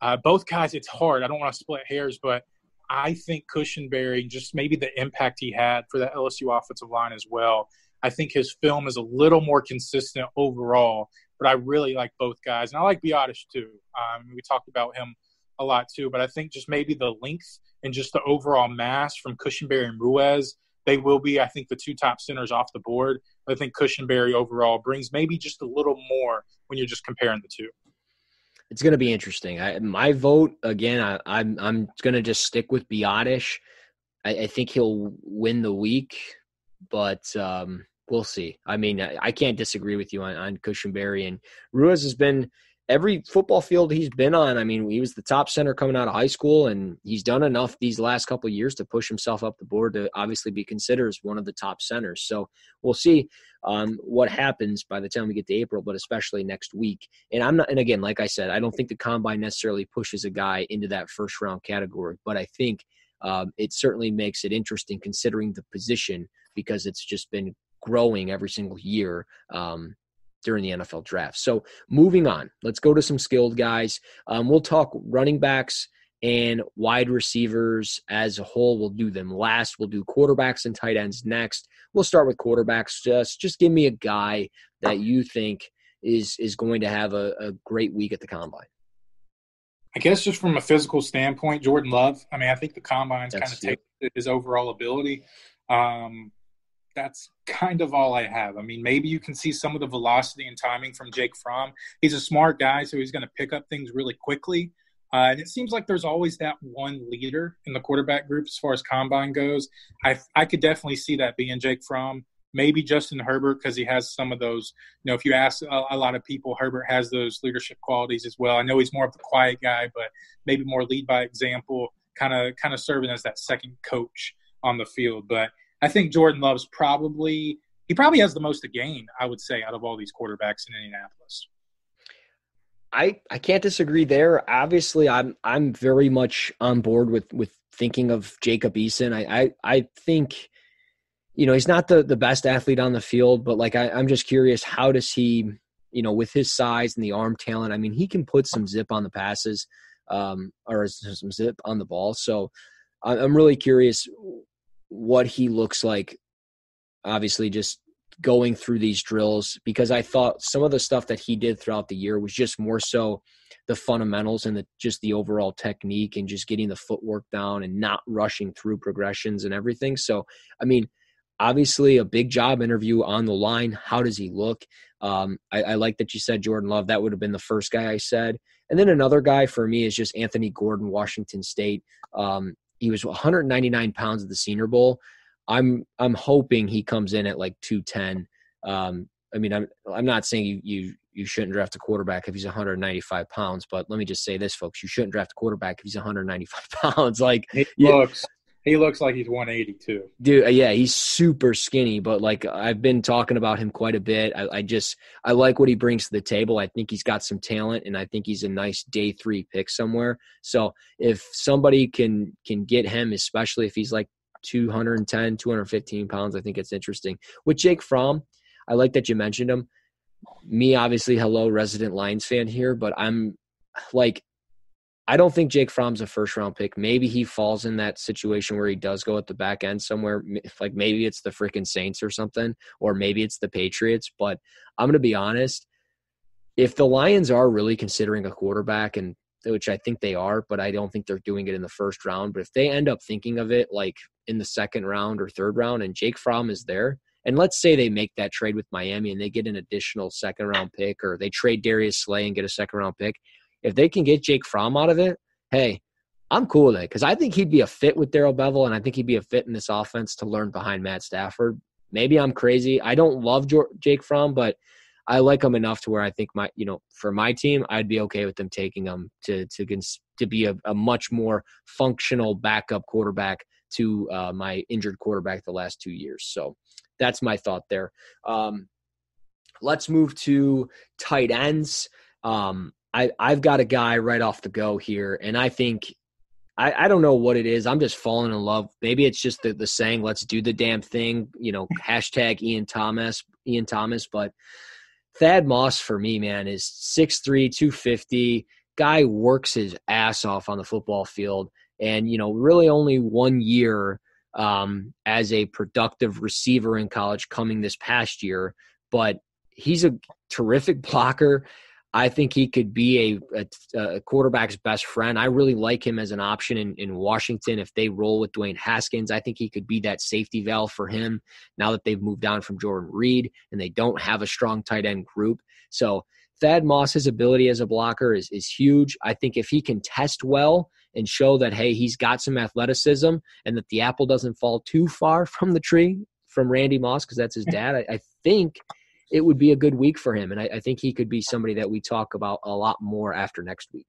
Speaker 3: uh, both guys, it's hard. I don't want to split hairs, but I think Cushenberry, just maybe the impact he had for that LSU offensive line as well. I think his film is a little more consistent overall but I really like both guys, and I like Biadasz too. Um, we talked about him a lot too, but I think just maybe the length and just the overall mass from Cushenberry and Ruiz, they will be, I think, the two top centers off the board. I think Cushenberry overall brings maybe just a little more when you're just comparing the two.
Speaker 2: It's going to be interesting. I, my vote again. I, am I'm, I'm going to just stick with Biadasz. I, I think he'll win the week, but um, we'll see. I mean, I can't disagree with you on, on Cushenberry and Ruiz has been every football field he's been on. I mean, he was the top center coming out of high school, and he's done enough these last couple years to push himself up the board to obviously be considered as one of the top centers. So we'll see um, what happens by the time we get to April, but especially next week. And I'm not, and again, like I said, I don't think the combine necessarily pushes a guy into that first round category, but I think. Um, it certainly makes it interesting considering the position because it's just been growing every single year um, during the NFL draft. So moving on, let's go to some skilled guys. Um, we'll talk running backs and wide receivers as a whole. We'll do them last. We'll do quarterbacks and tight ends next. We'll start with quarterbacks. Just just give me a guy that you think is is going to have a, a great week at the combine.
Speaker 3: I guess just from a physical standpoint, Jordan Love. I mean, I think the combines kind of take his overall ability. Um, that's kind of all I have. I mean, maybe you can see some of the velocity and timing from Jake Fromm. He's a smart guy, so he's going to pick up things really quickly. Uh, and it seems like there's always that one leader in the quarterback group as far as combine goes. I I could definitely see that being Jake Fromm. Maybe Justin Herbert because he has some of those. You know, if you ask a, a, lot of people, Herbert has those leadership qualities as well. I know he's more of the quiet guy, but maybe more lead by example, kind of kind of serving as that second coach on the field. But I think Jordan Love's probably he probably has the most to gain, I would say, out of all these quarterbacks in Indianapolis.
Speaker 2: I, I can't disagree there. Obviously, I'm I'm very much on board with with thinking of Jacob Eason. I I, I think you know he's not the the best athlete on the field, but like I, I'm just curious, how does he, you know, with his size and the arm talent? I mean, he can put some zip on the passes, um, or some zip on the ball. So I'm really curious what he looks like obviously just going through these drills because I thought some of the stuff that he did throughout the year was just more so the fundamentals and the just the overall technique and just getting the footwork down and not rushing through progressions and everything. So, I mean, obviously a big job interview on the line. How does he look? Um, I, I like that you said Jordan Love. That would have been the first guy I said. And then another guy for me is just Anthony Gordon, Washington State. Um, he was 199 pounds at the Senior Bowl. I'm I'm hoping he comes in at like 210. Um, I mean, I'm I'm not saying you you you shouldn't draft a quarterback if he's 195 pounds, but let me just say this, folks: you shouldn't draft a quarterback if he's 195 pounds. Like
Speaker 3: he looks, he looks like he's 182.
Speaker 2: Dude, uh, yeah, he's super skinny, but like I've been talking about him quite a bit. I, I, just I like what he brings to the table. I think he's got some talent, and I think he's a nice day three pick somewhere. So if somebody can can get him, especially if he's like 210, 215 pounds, I think it's interesting. With Jake Fromm, I like that you mentioned him. Me, obviously, hello, resident Lions fan here, but I'm like I don't think Jake Fromm's a first round pick. Maybe he falls in that situation where he does go at the back end somewhere. Like maybe it's the freaking Saints or something, or maybe it's the Patriots. But I'm going to be honest. If the Lions are really considering a quarterback, and which I think they are, but I don't think they're doing it in the first round. But if they end up thinking of it like in the second round or third round, and Jake Fromm is there, and let's say they make that trade with Miami and they get an additional second round pick, or they trade Darius Slay and get a second round pick, if they can get Jake Fromm out of it, hey, I'm cool with it because I think he'd be a fit with Darrell Bevell, and I think he'd be a fit in this offense to learn behind Matt Stafford. Maybe I'm crazy. I don't love Jake Fromm, but I like him enough to where I think my, you know, for my team, I'd be okay with them taking him to to to be a, a much more functional backup quarterback to uh, my injured quarterback the last two years. So that's my thought there. Um, let's move to tight ends. Um, I, I've got a guy right off the go here, and I think I, I don't know what it is. I'm just falling in love. Maybe it's just the, the saying, let's do the damn thing, you know, hashtag Ian Thomas, Ian Thomas. But Thad Moss for me, man, is 6'3, 250. Guy works his ass off on the football field. And, you know, really only one year um, as a productive receiver in college coming this past year. But he's a terrific blocker. I think he could be a, a, a, quarterback's best friend. I really like him as an option in, in Washington. If they roll with Dwayne Haskins, I think he could be that safety valve for him now that they've moved on from Jordan Reed and they don't have a strong tight end group. So Thad Moss's ability as a blocker is, is huge. I think if he can test well and show that, hey, he's got some athleticism and that the apple doesn't fall too far from the tree from Randy Moss, because that's his dad, I, I think – it would be a good week for him. And I, I, think he could be somebody that we talk about a lot more after next week.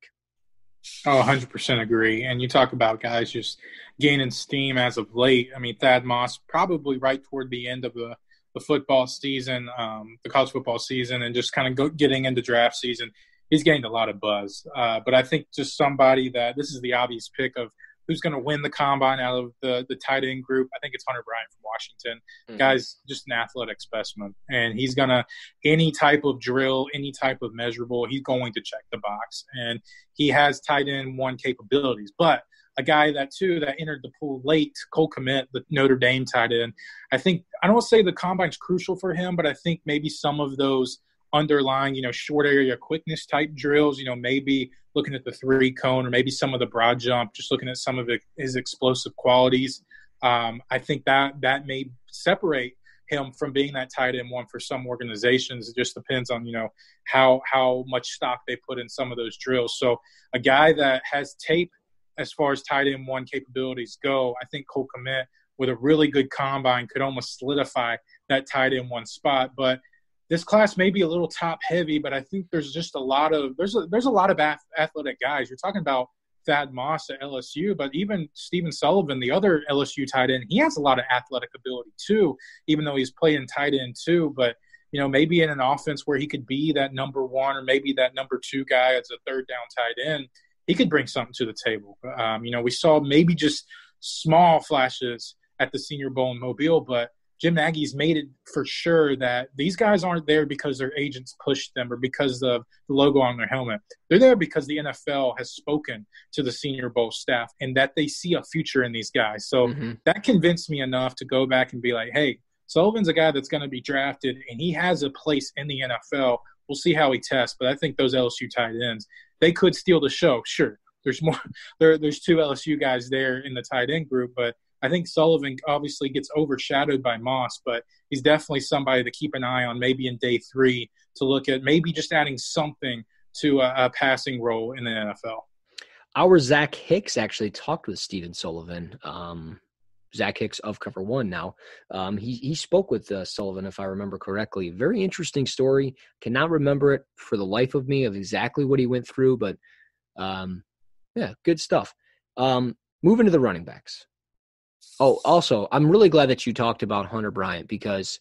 Speaker 3: Oh, 100% agree. And you talk about guys just gaining steam as of late. I mean, Thad Moss probably right toward the end of the, the football season, um, the college football season, and just kind of getting into draft season. He's gained a lot of buzz. Uh, but I think just somebody that this is the obvious pick of – who's going to win the combine out of the the tight end group. I think it's Hunter Bryant from Washington. Mm-hmm. Guy's just an athletic specimen, and he's going to any type of drill, any type of measurable, he's going to check the box, and he has tight end one capabilities, but. A guy that too that entered the pool late, Cole Kmet, the Notre Dame tight end. I think I don't say the combine's crucial for him, but I think maybe some of those underlying, you know, short area quickness type drills, you know, maybe looking at the three cone or maybe some of the broad jump, just looking at some of his explosive qualities. Um, I think that that may separate him from being that tight end one for some organizations. It just depends on you know how how much stock they put in some of those drills. So a guy that has tape as far as tight end one capabilities go, I think Cole Kmet with a really good combine could almost solidify that tight end one spot. But this class may be a little top heavy, but I think there's just a lot of there's a, there's a lot of athletic guys. You're talking about Thad Moss at LSU, but even Stephen Sullivan, the other LSU tight end, he has a lot of athletic ability too, even though he's playing tight end too. But you know, maybe in an offense where he could be that number one or maybe that number two guy as a third down tight end, he could bring something to the table. Um, you know, we saw maybe just small flashes at the Senior Bowl in Mobile, but Jim Nagy's made it for sure that these guys aren't there because their agents pushed them or because of the logo on their helmet. They're there because the NFL has spoken to the Senior Bowl staff and that they see a future in these guys. So mm-hmm. that convinced me enough to go back and be like, hey, Sullivan's a guy that's going to be drafted and he has a place in the NFL. We'll see how he tests, but I think those LSU tight ends, they could steal the show. Sure, there's more. There, there's two LSU guys there in the tight end group, but I think Sullivan obviously gets overshadowed by Moss, but he's definitely somebody to keep an eye on maybe in day three to look at maybe just adding something to a, a passing role in the NFL.
Speaker 2: Our Zach Hicks actually talked with Stephen Sullivan. Um, Zach Hicks of Cover One now. Um, he he spoke with uh, Sullivan, if I remember correctly. Very interesting story. Cannot remember it for the life of me of exactly what he went through, but um, yeah, good stuff. Um, moving to the running backs. Oh, also, I'm really glad that you talked about Hunter Bryant because,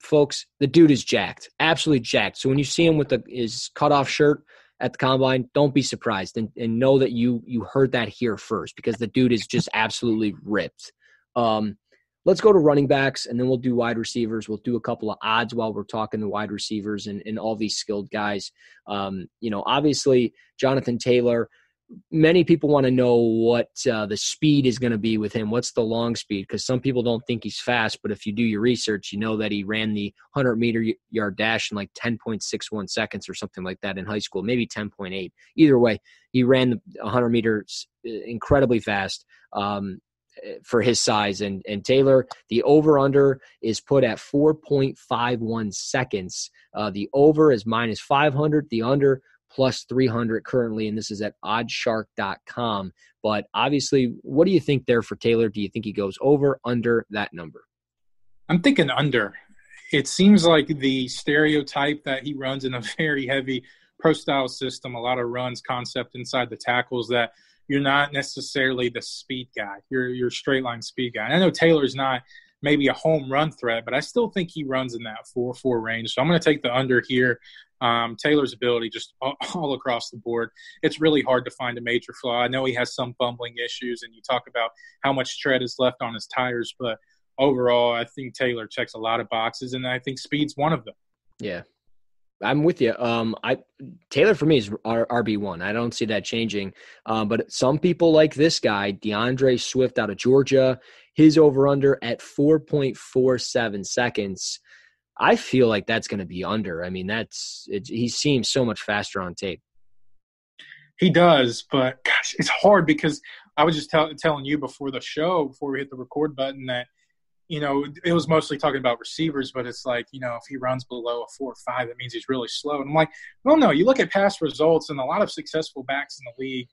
Speaker 2: folks, the dude is jacked, absolutely jacked. So when you see him with the, his cutoff shirt at the combine, don't be surprised and, and know that you you heard that here first because the dude is just absolutely ripped. Um, let's go to running backs and then we'll do wide receivers. We'll do a couple of odds while we're talking the wide receivers and, and all these skilled guys. Um, you know, obviously, Jonathan Taylor many people want to know what uh, the speed is going to be with him. What's the long speed? Because some people don't think he's fast, but if you do your research, you know that he ran the 100 meter yard dash in like 10.61 seconds or something like that in high school, maybe 10.8. Either way, he ran the 100 meters uh, incredibly fast. Um, for his size and and Taylor the over under is put at 4.51 seconds uh, the over is minus 500 the under plus 300 currently, and this is at oddshark.com. But obviously, what do you think there for Taylor? Do you think he goes over, under that number?
Speaker 3: I'm thinking under. It seems like the stereotype that he runs in a very heavy pro style system, a lot of runs concept inside the tackles that you're not necessarily the speed guy. You're you're straight line speed guy. And I know Taylor's not maybe a home run threat, but I still think he runs in that four four range. So I'm going to take the under here. Um, Taylor's ability just all, all, across the board. It's really hard to find a major flaw. I know he has some bumbling issues, and you talk about how much tread is left on his tires, but overall, I think Taylor checks a lot of boxes, and I think speed's one of them.
Speaker 2: Yeah, I'm with you. Um, I Taylor for me is RB one. I don't see that changing. Um, but some people like this guy, DeAndre Swift out of Georgia. His over under at 4.47 seconds. I feel like that's going to be under. I mean, that's it, he seems so much faster on tape.
Speaker 3: He does, but gosh, it's hard because I was just tell, telling you before the show, before we hit the record button, that you know, it was mostly talking about receivers, but it's like, you know, if he runs below a four or five, that means he's really slow. And I'm like, well, no, you look at past results, and a lot of successful backs in the league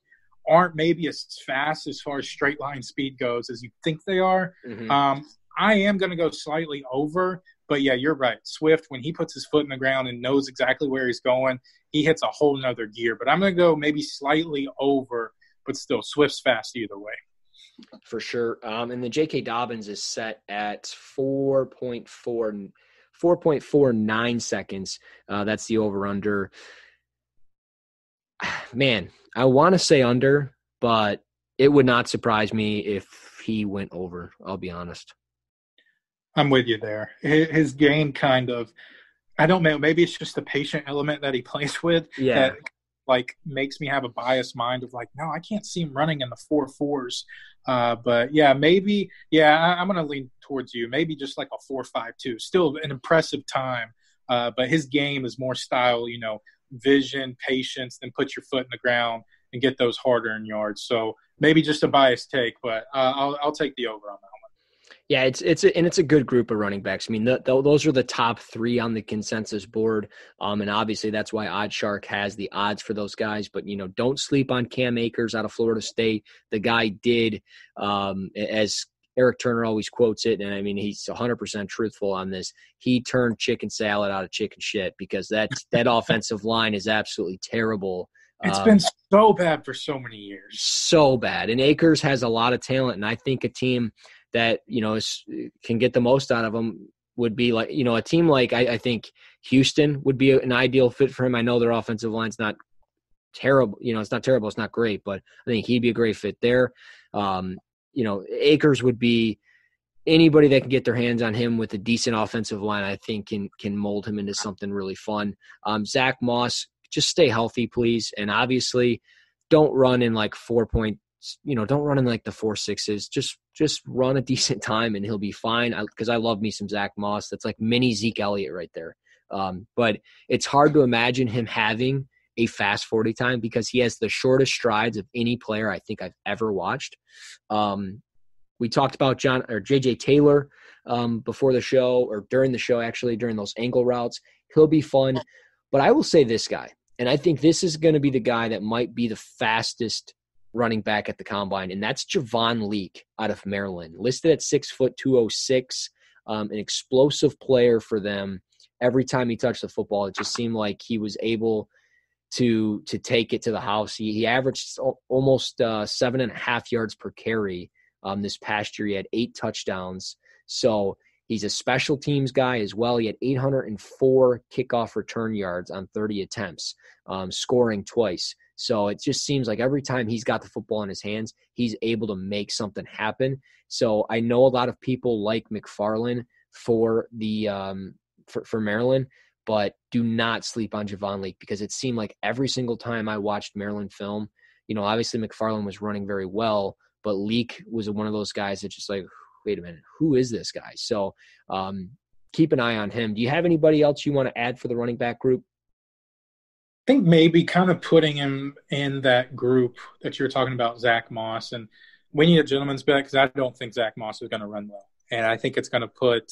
Speaker 3: aren't maybe as fast as far as straight line speed goes as you think they are. Mm-hmm. Um, I am going to go slightly over, but yeah, you're right. Swift, when he puts his foot in the ground and knows exactly where he's going, he hits a whole nother gear. But I'm going to go maybe slightly over, but still, Swift's fast either way
Speaker 2: for sure. Um, and the J.K. Dobbins is set at 4.4, 4.49 seconds. Uh, that's the over under. Man, I want to say under, but it would not surprise me if he went over. I'll be honest.
Speaker 3: I'm with you there. His game kind of, I don't know, maybe it's just the patient element that he plays with.
Speaker 2: Yeah.
Speaker 3: That like makes me have a biased mind of like, no, I can't see him running in the four fours. Uh, but yeah, maybe yeah, I, am gonna lean towards you. Maybe just like a four five two. Still an impressive time. Uh, but his game is more style, you know, vision, patience, then put your foot in the ground and get those hard earned yards. So maybe just a biased take, but uh, I'll I'll take the over on that.
Speaker 2: Yeah, it's it's a, and it's a good group of running backs. I mean, the, the, those are the top three on the consensus board, um, and obviously that's why OddsShark has the odds for those guys. But you know, don't sleep on Cam Akers out of Florida State. The guy did, um, as Eric Turner always quotes it, and I mean he's 100% truthful on this. He turned chicken salad out of chicken shit because that that offensive line is absolutely terrible.
Speaker 3: It's um, been so bad for so many years.
Speaker 2: So bad. And Akers has a lot of talent, and I think a team that you know is, can get the most out of him would be like you know a team like I, I think Houston would be an ideal fit for him. I know their offensive line's not terrible, you know, it's not terrible, it's not great, but I think he'd be a great fit there. Um, you know, Akers would be anybody that can get their hands on him with a decent offensive line. I think can can mold him into something really fun. Um, Zach Moss, just stay healthy, please, and obviously don't run in like four point you know, don't run in like the four sixes. Just just run a decent time and he'll be fine. Because I, I, love me some Zach Moss. That's like mini Zeke Elliott right there. Um, but it's hard to imagine him having a fast 40 time because he has the shortest strides of any player I think I've ever watched. Um, we talked about John or JJ Taylor um, before the show or during the show, actually, during those angle routes. He'll be fun. But I will say this guy, and I think this is going to be the guy that might be the fastest running back at the combine, and that's Javon Leake out of Maryland, listed at six foot two oh six, um, an explosive player for them. Every time he touched the football, it just seemed like he was able to to take it to the house. He, he averaged almost uh, seven and a half yards per carry um, this past year. He had eight touchdowns, so he's a special teams guy as well. He had 804 kickoff return yards on 30 attempts, um, scoring twice. So it just seems like every time he's got the football in his hands, he's able to make something happen. So I know a lot of people like McFarland for the um, for, for Maryland, but do not sleep on Javon Leake because it seemed like every single time I watched Maryland film, you know, obviously McFarland was running very well, but Leake was one of those guys that just like, wait a minute, who is this guy? So um, keep an eye on him. Do you have anybody else you want to add for the running back group?
Speaker 3: I think maybe kind of putting him in that group that you're talking about, Zach Moss, and we need a gentleman's bet because I don't think Zach Moss is going to run well, and I think it's going to put,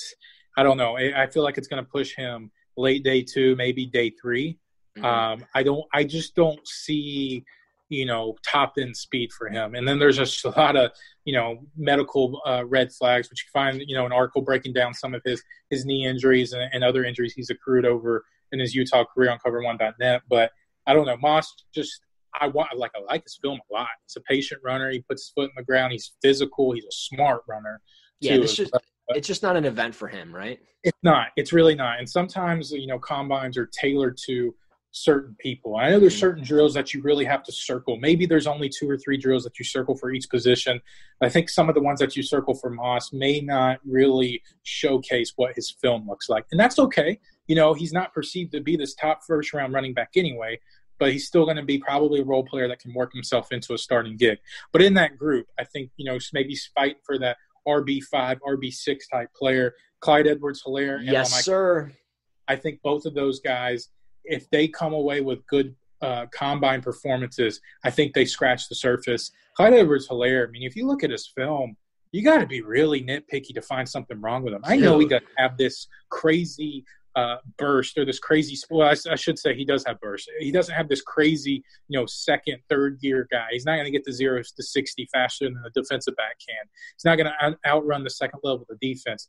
Speaker 3: I don't know, I feel like it's going to push him late day two, maybe day 3 mm-hmm. um, I don't, I just don't see, you know, top end speed for him, and then there's just a lot of, you know, medical uh, red flags, which you find, you know, an article breaking down some of his his knee injuries and, and other injuries he's accrued over in his Utah career on cover1.net. But I don't know. Moss just I want like I like his film a lot. He's a patient runner. He puts his foot in the ground. He's physical. He's a smart runner.
Speaker 2: Yeah, this just it's just not an event for him, right?
Speaker 3: It's not. It's really not. And sometimes you know combines are tailored to certain people. I know there's mm-hmm. certain drills that you really have to circle. Maybe there's only two or three drills that you circle for each position. I think some of the ones that you circle for Moss may not really showcase what his film looks like. And that's okay. You know, he's not perceived to be this top first round running back anyway, but he's still going to be probably a role player that can work himself into a starting gig. But in that group, I think, you know, maybe fighting for that RB5, RB6 type player. Clyde Edwards Helaire.
Speaker 2: Yes, sir.
Speaker 3: I think both of those guys if they come away with good uh, combine performances, I think they scratch the surface. Clyde Edwards Helaire. I mean, if you look at his film, you got to be really nitpicky to find something wrong with him. I know he doesn't have this crazy uh, burst or this crazy. Well, I, I, should say he does have burst. He doesn't have this crazy, you know, second, third gear guy. He's not going to get the zeros to sixty faster than a defensive back can. He's not going to outrun the second level of the defense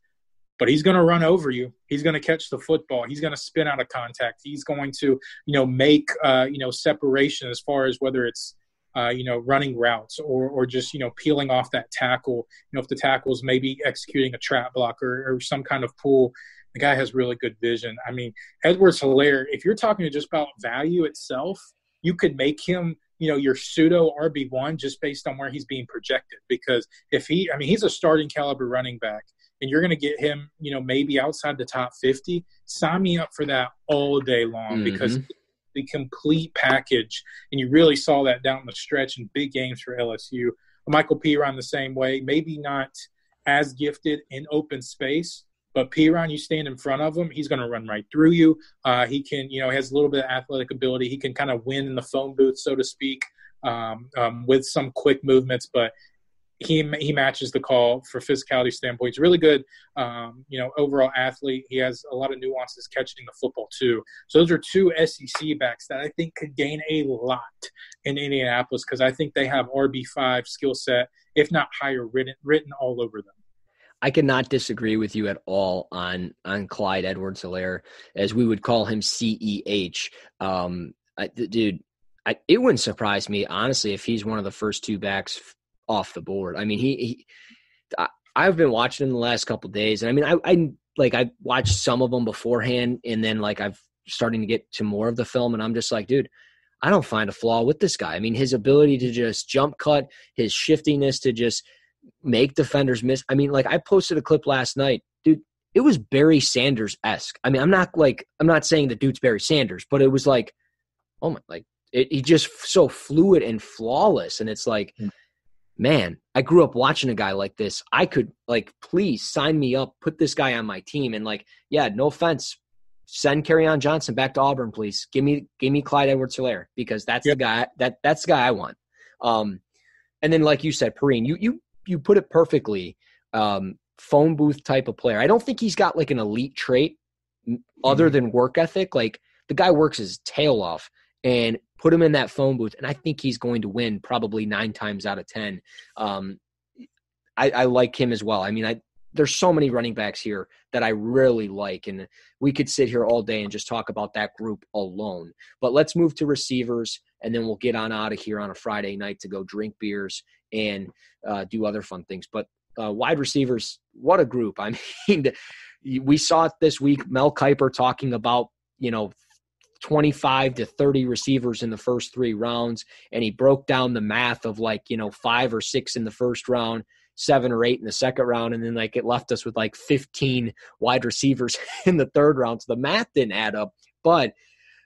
Speaker 3: but he's going to run over you. He's going to catch the football. He's going to spin out of contact. He's going to, you know, make, uh, you know, separation as far as whether it's, uh, you know, running routes or, or just, you know, peeling off that tackle. You know, if the tackle's maybe executing a trap block or, or some kind of pull, the guy has really good vision. I mean, Edwards Helaire, if you're talking just about value itself, you could make him you know your pseudo RB one just based on where he's being projected. Because if he, I mean, he's a starting caliber running back and you're going to get him, you know, maybe outside the top 50, sign me up for that all day long mm-hmm. because the complete package, and you really saw that down the stretch in big games for LSU. Lamical Perine the same way, maybe not as gifted in open space, but Perine, you stand in front of him, he's going to run right through you. Uh, he can, you know, has a little bit of athletic ability. He can kind of win in the phone booth, so to speak, um, um, with some quick movements. But he he matches the call for physicality standpoint. He's really good, um, you know, overall athlete. He has a lot of nuances catching the football too. So those are two SEC backs that I think could gain a lot in Indianapolis because I think they have RB five skill set, if not higher, written written all over them.
Speaker 2: I cannot disagree with you at all on on Clyde Edwards Helaire, as we would call him CEH. Um, I, dude, I, it wouldn't surprise me honestly if he's one of the first two backs off the board. I mean, he, he I, I've been watching him the last couple days, and I mean, I, I like I watched some of them beforehand, and then like I've starting to get to more of the film, and I'm just like, dude, I don't find a flaw with this guy. I mean, his ability to just jump cut, his shiftiness to just make defenders miss. I mean, like I posted a clip last night, dude. It was Barry Sanders esque. I mean, I'm not like I'm not saying the dude's Barry Sanders, but it was like, oh my, like it, he just so fluid and flawless, and it's like. Mm man, I grew up watching a guy like this. I could like, please sign me up, put this guy on my team, and like, yeah, no offense, send on Johnson back to Auburn, please. Give me, give me Clyde Edwards Helaire because that's yep. the guy that that's the guy I want. Um, and then like you said, Perine, you you you put it perfectly. Um, phone booth type of player. I don't think he's got like an elite trait other mm-hmm. than work ethic. Like the guy works his tail off and put him in that phone booth, and I think he's going to win probably nine times out of ten. Um, I, I like him as well. I mean, I there's so many running backs here that I really like, and we could sit here all day and just talk about that group alone. But let's move to receivers, and then we'll get on out of here on a Friday night to go drink beers and uh, do other fun things. But uh, wide receivers, what a group! I mean, we saw it this week. Mel Kiper talking about you know 25 to 30 receivers in the first three rounds. And he broke down the math of like, you know, five or six in the first round, seven or eight in the second round. And then like it left us with like 15 wide receivers in the third round. So the math didn't add up. But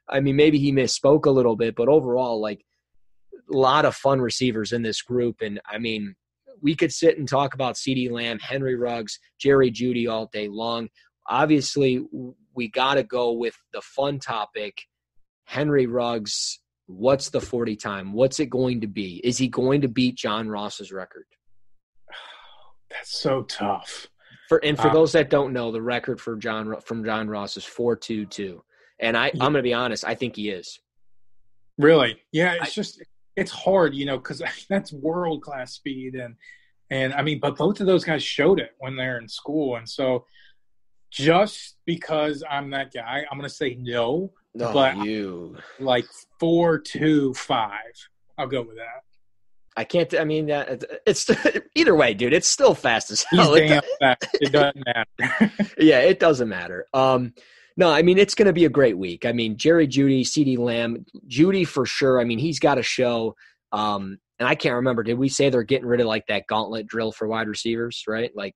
Speaker 2: I mean, maybe he misspoke a little bit, but overall, like a lot of fun receivers in this group. And I mean, we could sit and talk about CeeDee Lamb, Henry Ruggs, Jerry Jeudy all day long. Obviously, we got to go with the fun topic. Henry Ruggs, what's the 40 time? What's it going to be? Is he going to beat John Ross's record?
Speaker 3: That's so tough.
Speaker 2: For and for uh, those that don't know, the record for John from John Ross is 422. And I I'm going to be honest, I think he is.
Speaker 3: Really? Yeah, it's I, just it's hard, you know, cuz that's world class speed and and I mean, but both of those guys showed it when they're in school and so just because I'm that guy, I'm gonna say no.
Speaker 2: No, but you
Speaker 3: like four two five. I'll go with that.
Speaker 2: I can't. I mean, uh, it's either way, dude. It's still fast as hell. It
Speaker 3: damn fast. It doesn't matter.
Speaker 2: yeah, it doesn't matter. Um, no, I mean it's going to be a great week. I mean Jerry Jeudy, CeeDee Lamb, Jeudy for sure. I mean he's got a show. Um, and I can't remember. Did we say they're getting rid of like that gauntlet drill for wide receivers? Right? Like,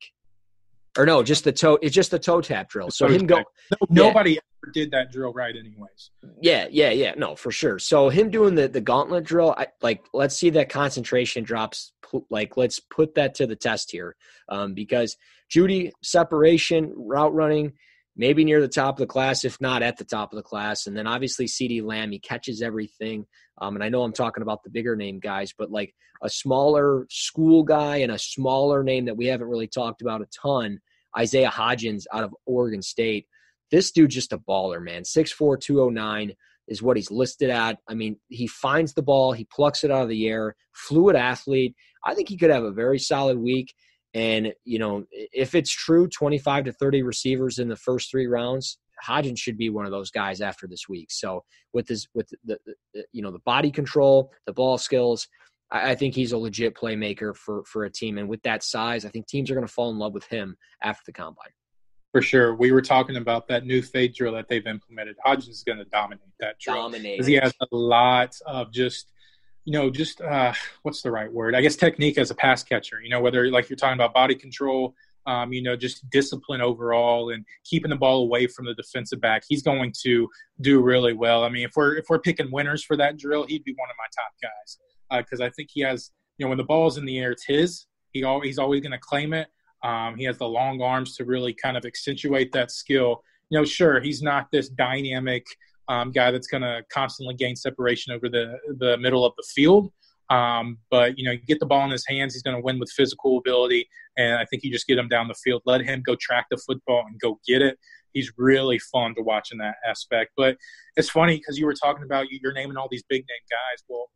Speaker 2: or no, just the toe. It's just the toe tap drill. So him go.
Speaker 3: No, Nobody ever did that drill right, anyways.
Speaker 2: Yeah, yeah, yeah. No, for sure. So him doing the the gauntlet drill, I, like let's see that concentration drops. Like let's put that to the test here, um, because Jeudy separation, route running, maybe near the top of the class, if not at the top of the class, and then obviously CeeDee Lamb, he catches everything. Um, and I know I'm talking about the bigger name guys, but like a smaller school guy and a smaller name that we haven't really talked about a ton, Isaiah Hodgins out of Oregon State this dude just a baller, man. 6'4", 209 is what he's listed at. I mean, he finds the ball, he plucks it out of the air, fluid athlete. I think he could have a very solid week. And, you know, if it's true, 25 to 30 receivers in the first three rounds, Hodgins should be one of those guys after this week. So with his, with the, the you know, the body control, the ball skills, I, I think he's a legit playmaker for, for a team. And with that size, I think teams are going to fall in love with him after the combine.
Speaker 3: For sure. We were talking about that new fade drill that they've implemented. Hodgins is going to dominate that drill.
Speaker 2: Dominate.
Speaker 3: Because he has a lot of just, you know, just, uh, what's the right word? I guess technique as a pass catcher. You know, whether like you're talking about body control, um, you know, just discipline overall and keeping the ball away from the defensive back. He's going to do really well. I mean, if we're if we're picking winners for that drill, he'd be one of my top guys because uh, I think he has, you know, when the ball's in the air, it's his. He always, he's always going to claim it. Um, he has the long arms to really kind of accentuate that skill. You know, sure, he's not this dynamic um, guy that's going to constantly gain separation over the the middle of the field. Um, but you know, you get the ball in his hands, he's going to win with physical ability, and I think you just get him down the field, let him go track the football and go get it. He's really fun to watch in that aspect. But it's funny because you were talking about you're naming all these big name guys. Well,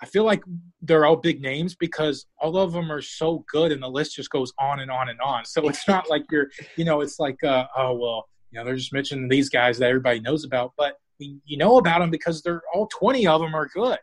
Speaker 3: I feel like they're all big names because all of them are so good, and the list just goes on and on and on. So it's not like you're, you know, it's like, uh, oh well, you know, they're just mentioning these guys that everybody knows about, but you know about them because they're all twenty of them are good.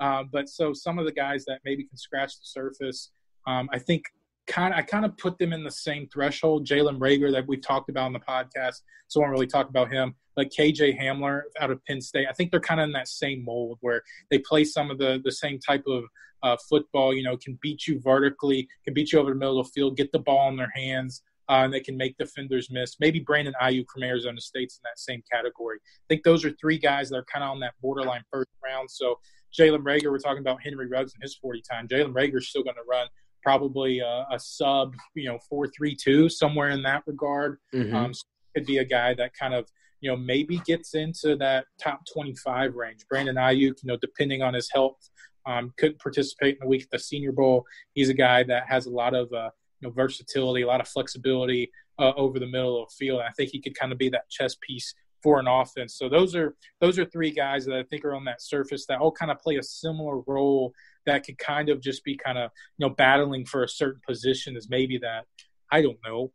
Speaker 3: Um, but so some of the guys that maybe can scratch the surface, um, I think kind of I kind of put them in the same threshold. Jalen Reagor that we've talked about in the podcast, so I won't really talk about him. Like KJ Hamler out of Penn State, I think they're kind of in that same mold where they play some of the the same type of uh, football. You know, can beat you vertically, can beat you over the middle of the field, get the ball in their hands. Uh, and they can make defenders miss. Maybe Brandon Aiyuk from Arizona State's in that same category. I think those are three guys that are kind of on that borderline first round. So Jalen Reagor, we're talking about Henry Ruggs and his 40 time. Jalen Reagor's still going to run probably a, a, sub, you know, four three two somewhere in that regard.
Speaker 2: Mhm.
Speaker 3: Um, so could be a guy that kind of, you know, maybe gets into that top 25 range. Brandon Aiyuk, you know, depending on his health, um, couldn't participate in the week at the Senior Bowl. He's a guy that has a lot of, uh, you know, versatility, a lot of flexibility uh, over the middle of the field. And I think he could kind of be that chess piece for an offense. So those are those are three guys that I think are on that surface that all kind of play a similar role that could kind of just be kind of you know battling for a certain position as maybe that I don't know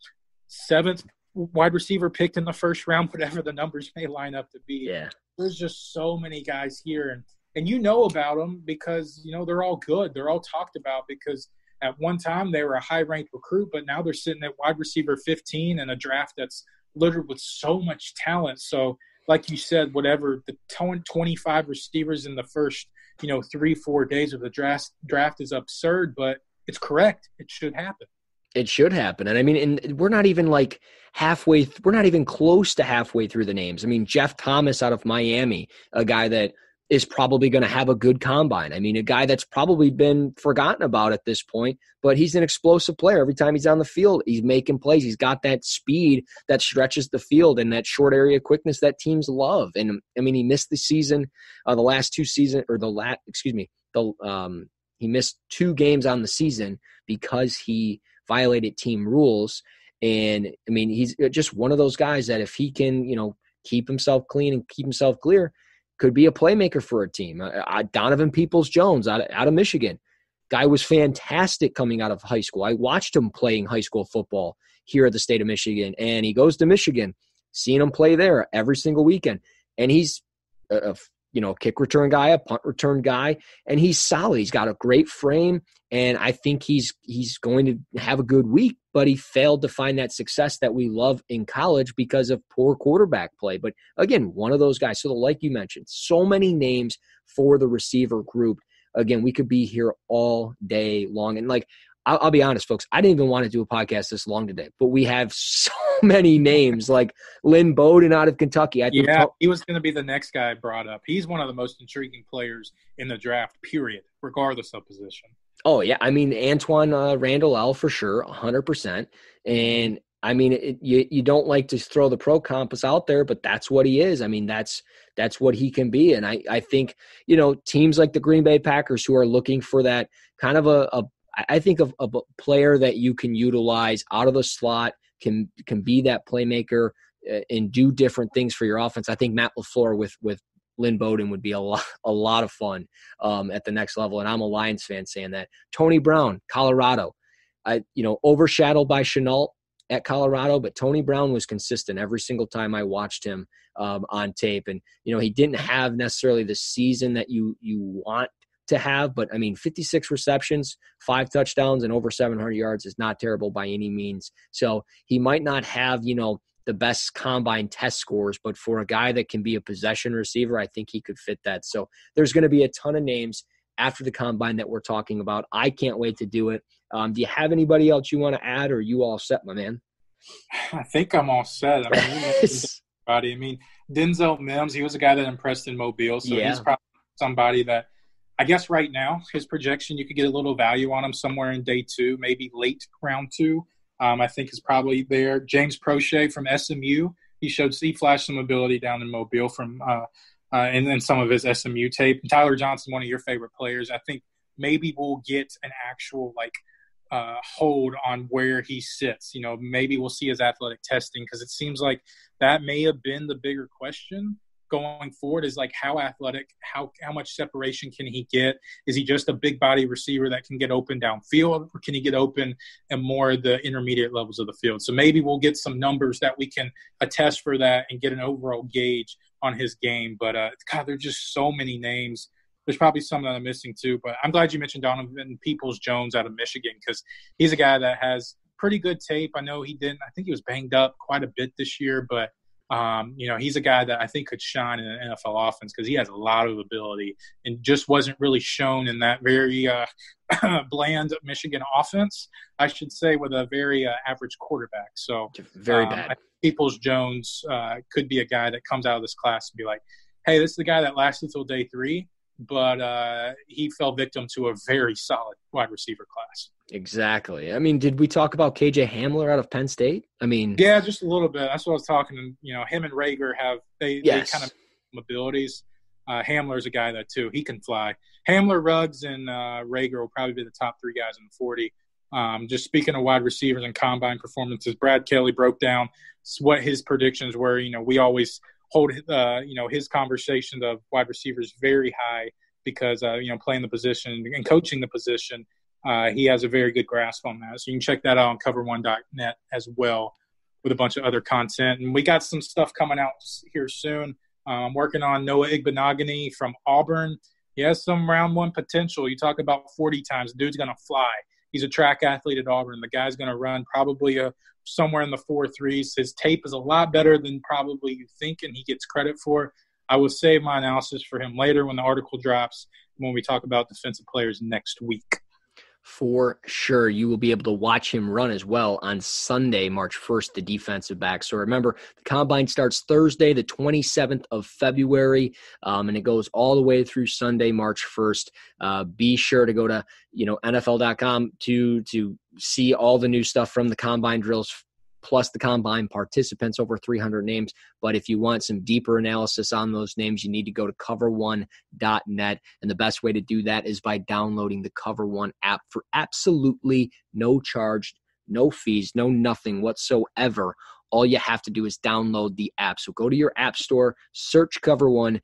Speaker 3: seventh wide receiver picked in the first round, whatever the numbers may line up to be.
Speaker 2: Yeah.
Speaker 3: There's just so many guys here, and and you know about them because you know they're all good. They're all talked about because at one time they were a high ranked recruit, but now they're sitting at wide receiver 15 in a draft that's littered with so much talent. So, like you said, whatever the 25 receivers in the first, you know, three, four days of the draft draft is absurd, but it's correct. It should happen.
Speaker 2: It should happen. And I mean, and we're not even like halfway, th- we're not even close to halfway through the names. I mean, Jeff Thomas out of Miami, a guy that is probably going to have a good combine. I mean, a guy that's probably been forgotten about at this point, but he's an explosive player. Every time he's on the field, he's making plays. He's got that speed that stretches the field and that short area quickness that teams love. And I mean, he missed the season, uh, the last two season or the lat, excuse me, the um, he missed two games on the season because he violated team rules. And I mean, he's just one of those guys that if he can, you know, keep himself clean and keep himself clear, could be a playmaker for a team. Uh, uh Donovan Peoples Jones out of, out of Michigan. Guy was fantastic coming out of high school. I watched him playing high school football here at the state of Michigan, and he goes to Michigan, seeing him play there every single weekend. And he's a, a you know, kick return guy, a punt return guy, and he's solid. He's got a great frame, and I think he's he's going to have a good week. But he failed to find that success that we love in college because of poor quarterback play. But again, one of those guys. So, like you mentioned, so many names for the receiver group. Again, we could be here all day long, and like I'll, I'll, be honest, folks. I didn't even want to do a podcast this long today, but we have so many names like Lynn Bowden out of Kentucky.
Speaker 3: I yeah, he was going to be the next guy I brought up. He's one of the most intriguing players in the draft, period, regardless of position.
Speaker 2: Oh yeah, I mean Antwaan uh, Randle El for sure, hundred percent. And I mean, it, you you don't like to throw the pro compass out there, but that's what he is. I mean, that's that's what he can be. And I I think you know teams like the Green Bay Packers who are looking for that kind of a, a I think of, a player that you can utilize out of the slot, can can be that playmaker uh, and do different things for your offense. I think Matt LaFleur with with Lynn Bowden would be a lot a lot of fun um, at the next level. And I'm a Lions fan saying that. Tony Brown, Colorado, I you know overshadowed by Shenault at Colorado, but Tony Brown was consistent every single time I watched him um, on tape. And you know he didn't have necessarily the season that you you want to have, but I mean, 56 receptions, five touchdowns, and over 700 yards is not terrible by any means. So he might not have, you know, the best combine test scores, but for a guy that can be a possession receiver, I think he could fit that. So there's going to be a ton of names after the combine that we're talking about. I can't wait to do it. Um, do you have anybody else you want to add, or you all set, my man?
Speaker 3: I think I'm all set. I mean, I mean, Denzel Mims, he was a guy that impressed in Mobile, so yeah. he's probably somebody that I guess right now his projection you could get a little value on him somewhere in day two, maybe late round two. Um, I think is probably there. James Proche from SMU, he showed he flashed some ability down in Mobile from uh, uh, and then some of his SMU tape. And Tyler Johnson, one of your favorite players, I think maybe we'll get an actual like uh, hold on where he sits. You know, maybe we'll see his athletic testing because it seems like that may have been the bigger question going forward is like how athletic, how how much separation can he get? Is he just a big body receiver that can get open downfield, or can he get open and more the intermediate levels of the field? So maybe we'll get some numbers that we can attest for that and get an overall gauge on his game. But uh, God, there's just so many names. There's probably some that I'm missing too, but I'm glad you mentioned Donovan Peoples Jones out of Michigan because he's a guy that has pretty good tape. I know he didn't. I think he was banged up quite a bit this year, but um, you know, he's a guy that I think could shine in an NFL offense because he has a lot of ability and just wasn't really shown in that very uh, bland Michigan offense, I should say, with a very uh, average quarterback. So
Speaker 2: very um, bad.
Speaker 3: Peoples Jones uh, could be a guy that comes out of this class and be like, "Hey, this is the guy that lasted till day three, but uh, he fell victim to a very solid wide receiver class."
Speaker 2: Exactly. I mean, did we talk about KJ Hamler out of Penn State? I mean,
Speaker 3: yeah, just a little bit. That's what I was talking. You know, him and Reagor have they, yes. they kind of abilities. Uh, Hamler's a guy that too he can fly. Hamler, Ruggs, and uh, Reagor will probably be the top three guys in the forty. Um, just speaking of wide receivers and combine performances, Brad Kelly broke down what his predictions were. You know, we always hold uh, you know his conversation of wide receivers very high because uh, you know playing the position and coaching the position uh, he has a very good grasp on that. So you can check that out on cover1.net as well with a bunch of other content. And we got some stuff coming out here soon. Uh, I'm working on Noah Igbinoghene from Auburn. He has some round one potential. You talk about 40 times. Dude's going to fly. He's a track athlete at Auburn. The guy's going to run probably a, somewhere in the four threes. His tape is a lot better than probably you think, and he gets credit for. I will save my analysis for him later when the article drops when we talk about defensive players next week
Speaker 2: for sure. You will be able to watch him run as well on Sunday, March 1st, the defensive back. So remember, the combine starts Thursday, the 27th of February, um, and it goes all the way through Sunday, March 1st. Uh, be sure to go to you know NFL.com to to see all the new stuff from the combine drills plus the combine participants, over 300 names. But if you want some deeper analysis on those names, you need to go to cover1.net. And the best way to do that is by downloading the Cover One app for absolutely no charge, no fees, no nothing whatsoever. All you have to do is download the app. So go to your app store, search Cover One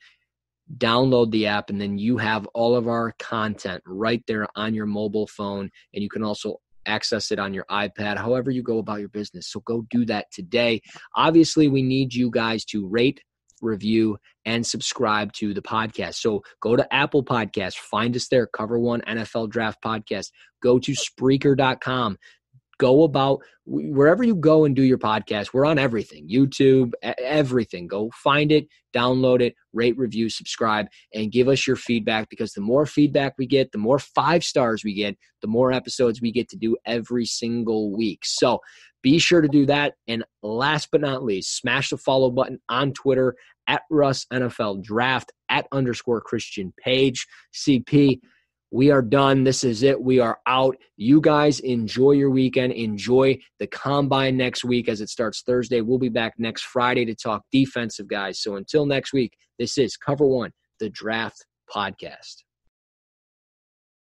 Speaker 2: download the app and then you have all of our content right there on your mobile phone and you can also access it on your iPad, however you go about your business. So go do that today. Obviously, we need you guys to rate, review, and subscribe to the podcast. So go to Apple Podcast, find us there, Cover One NFL Draft Podcast. Go to Spreaker.com. Go about wherever you go and do your podcast. We're on everything YouTube, everything. Go find it, download it, rate, review, subscribe, and give us your feedback because the more feedback we get, the more five stars we get, the more episodes we get to do every single week. So be sure to do that. And last but not least, smash the follow button on Twitter at Russ NFL Draft at underscore Christian Page. CP, we are done. This is it. We are out. You guys enjoy your weekend. Enjoy the combine next week as it starts Thursday. We'll be back next Friday to talk defensive guys. So until next week, this is Cover One, the Draft Podcast.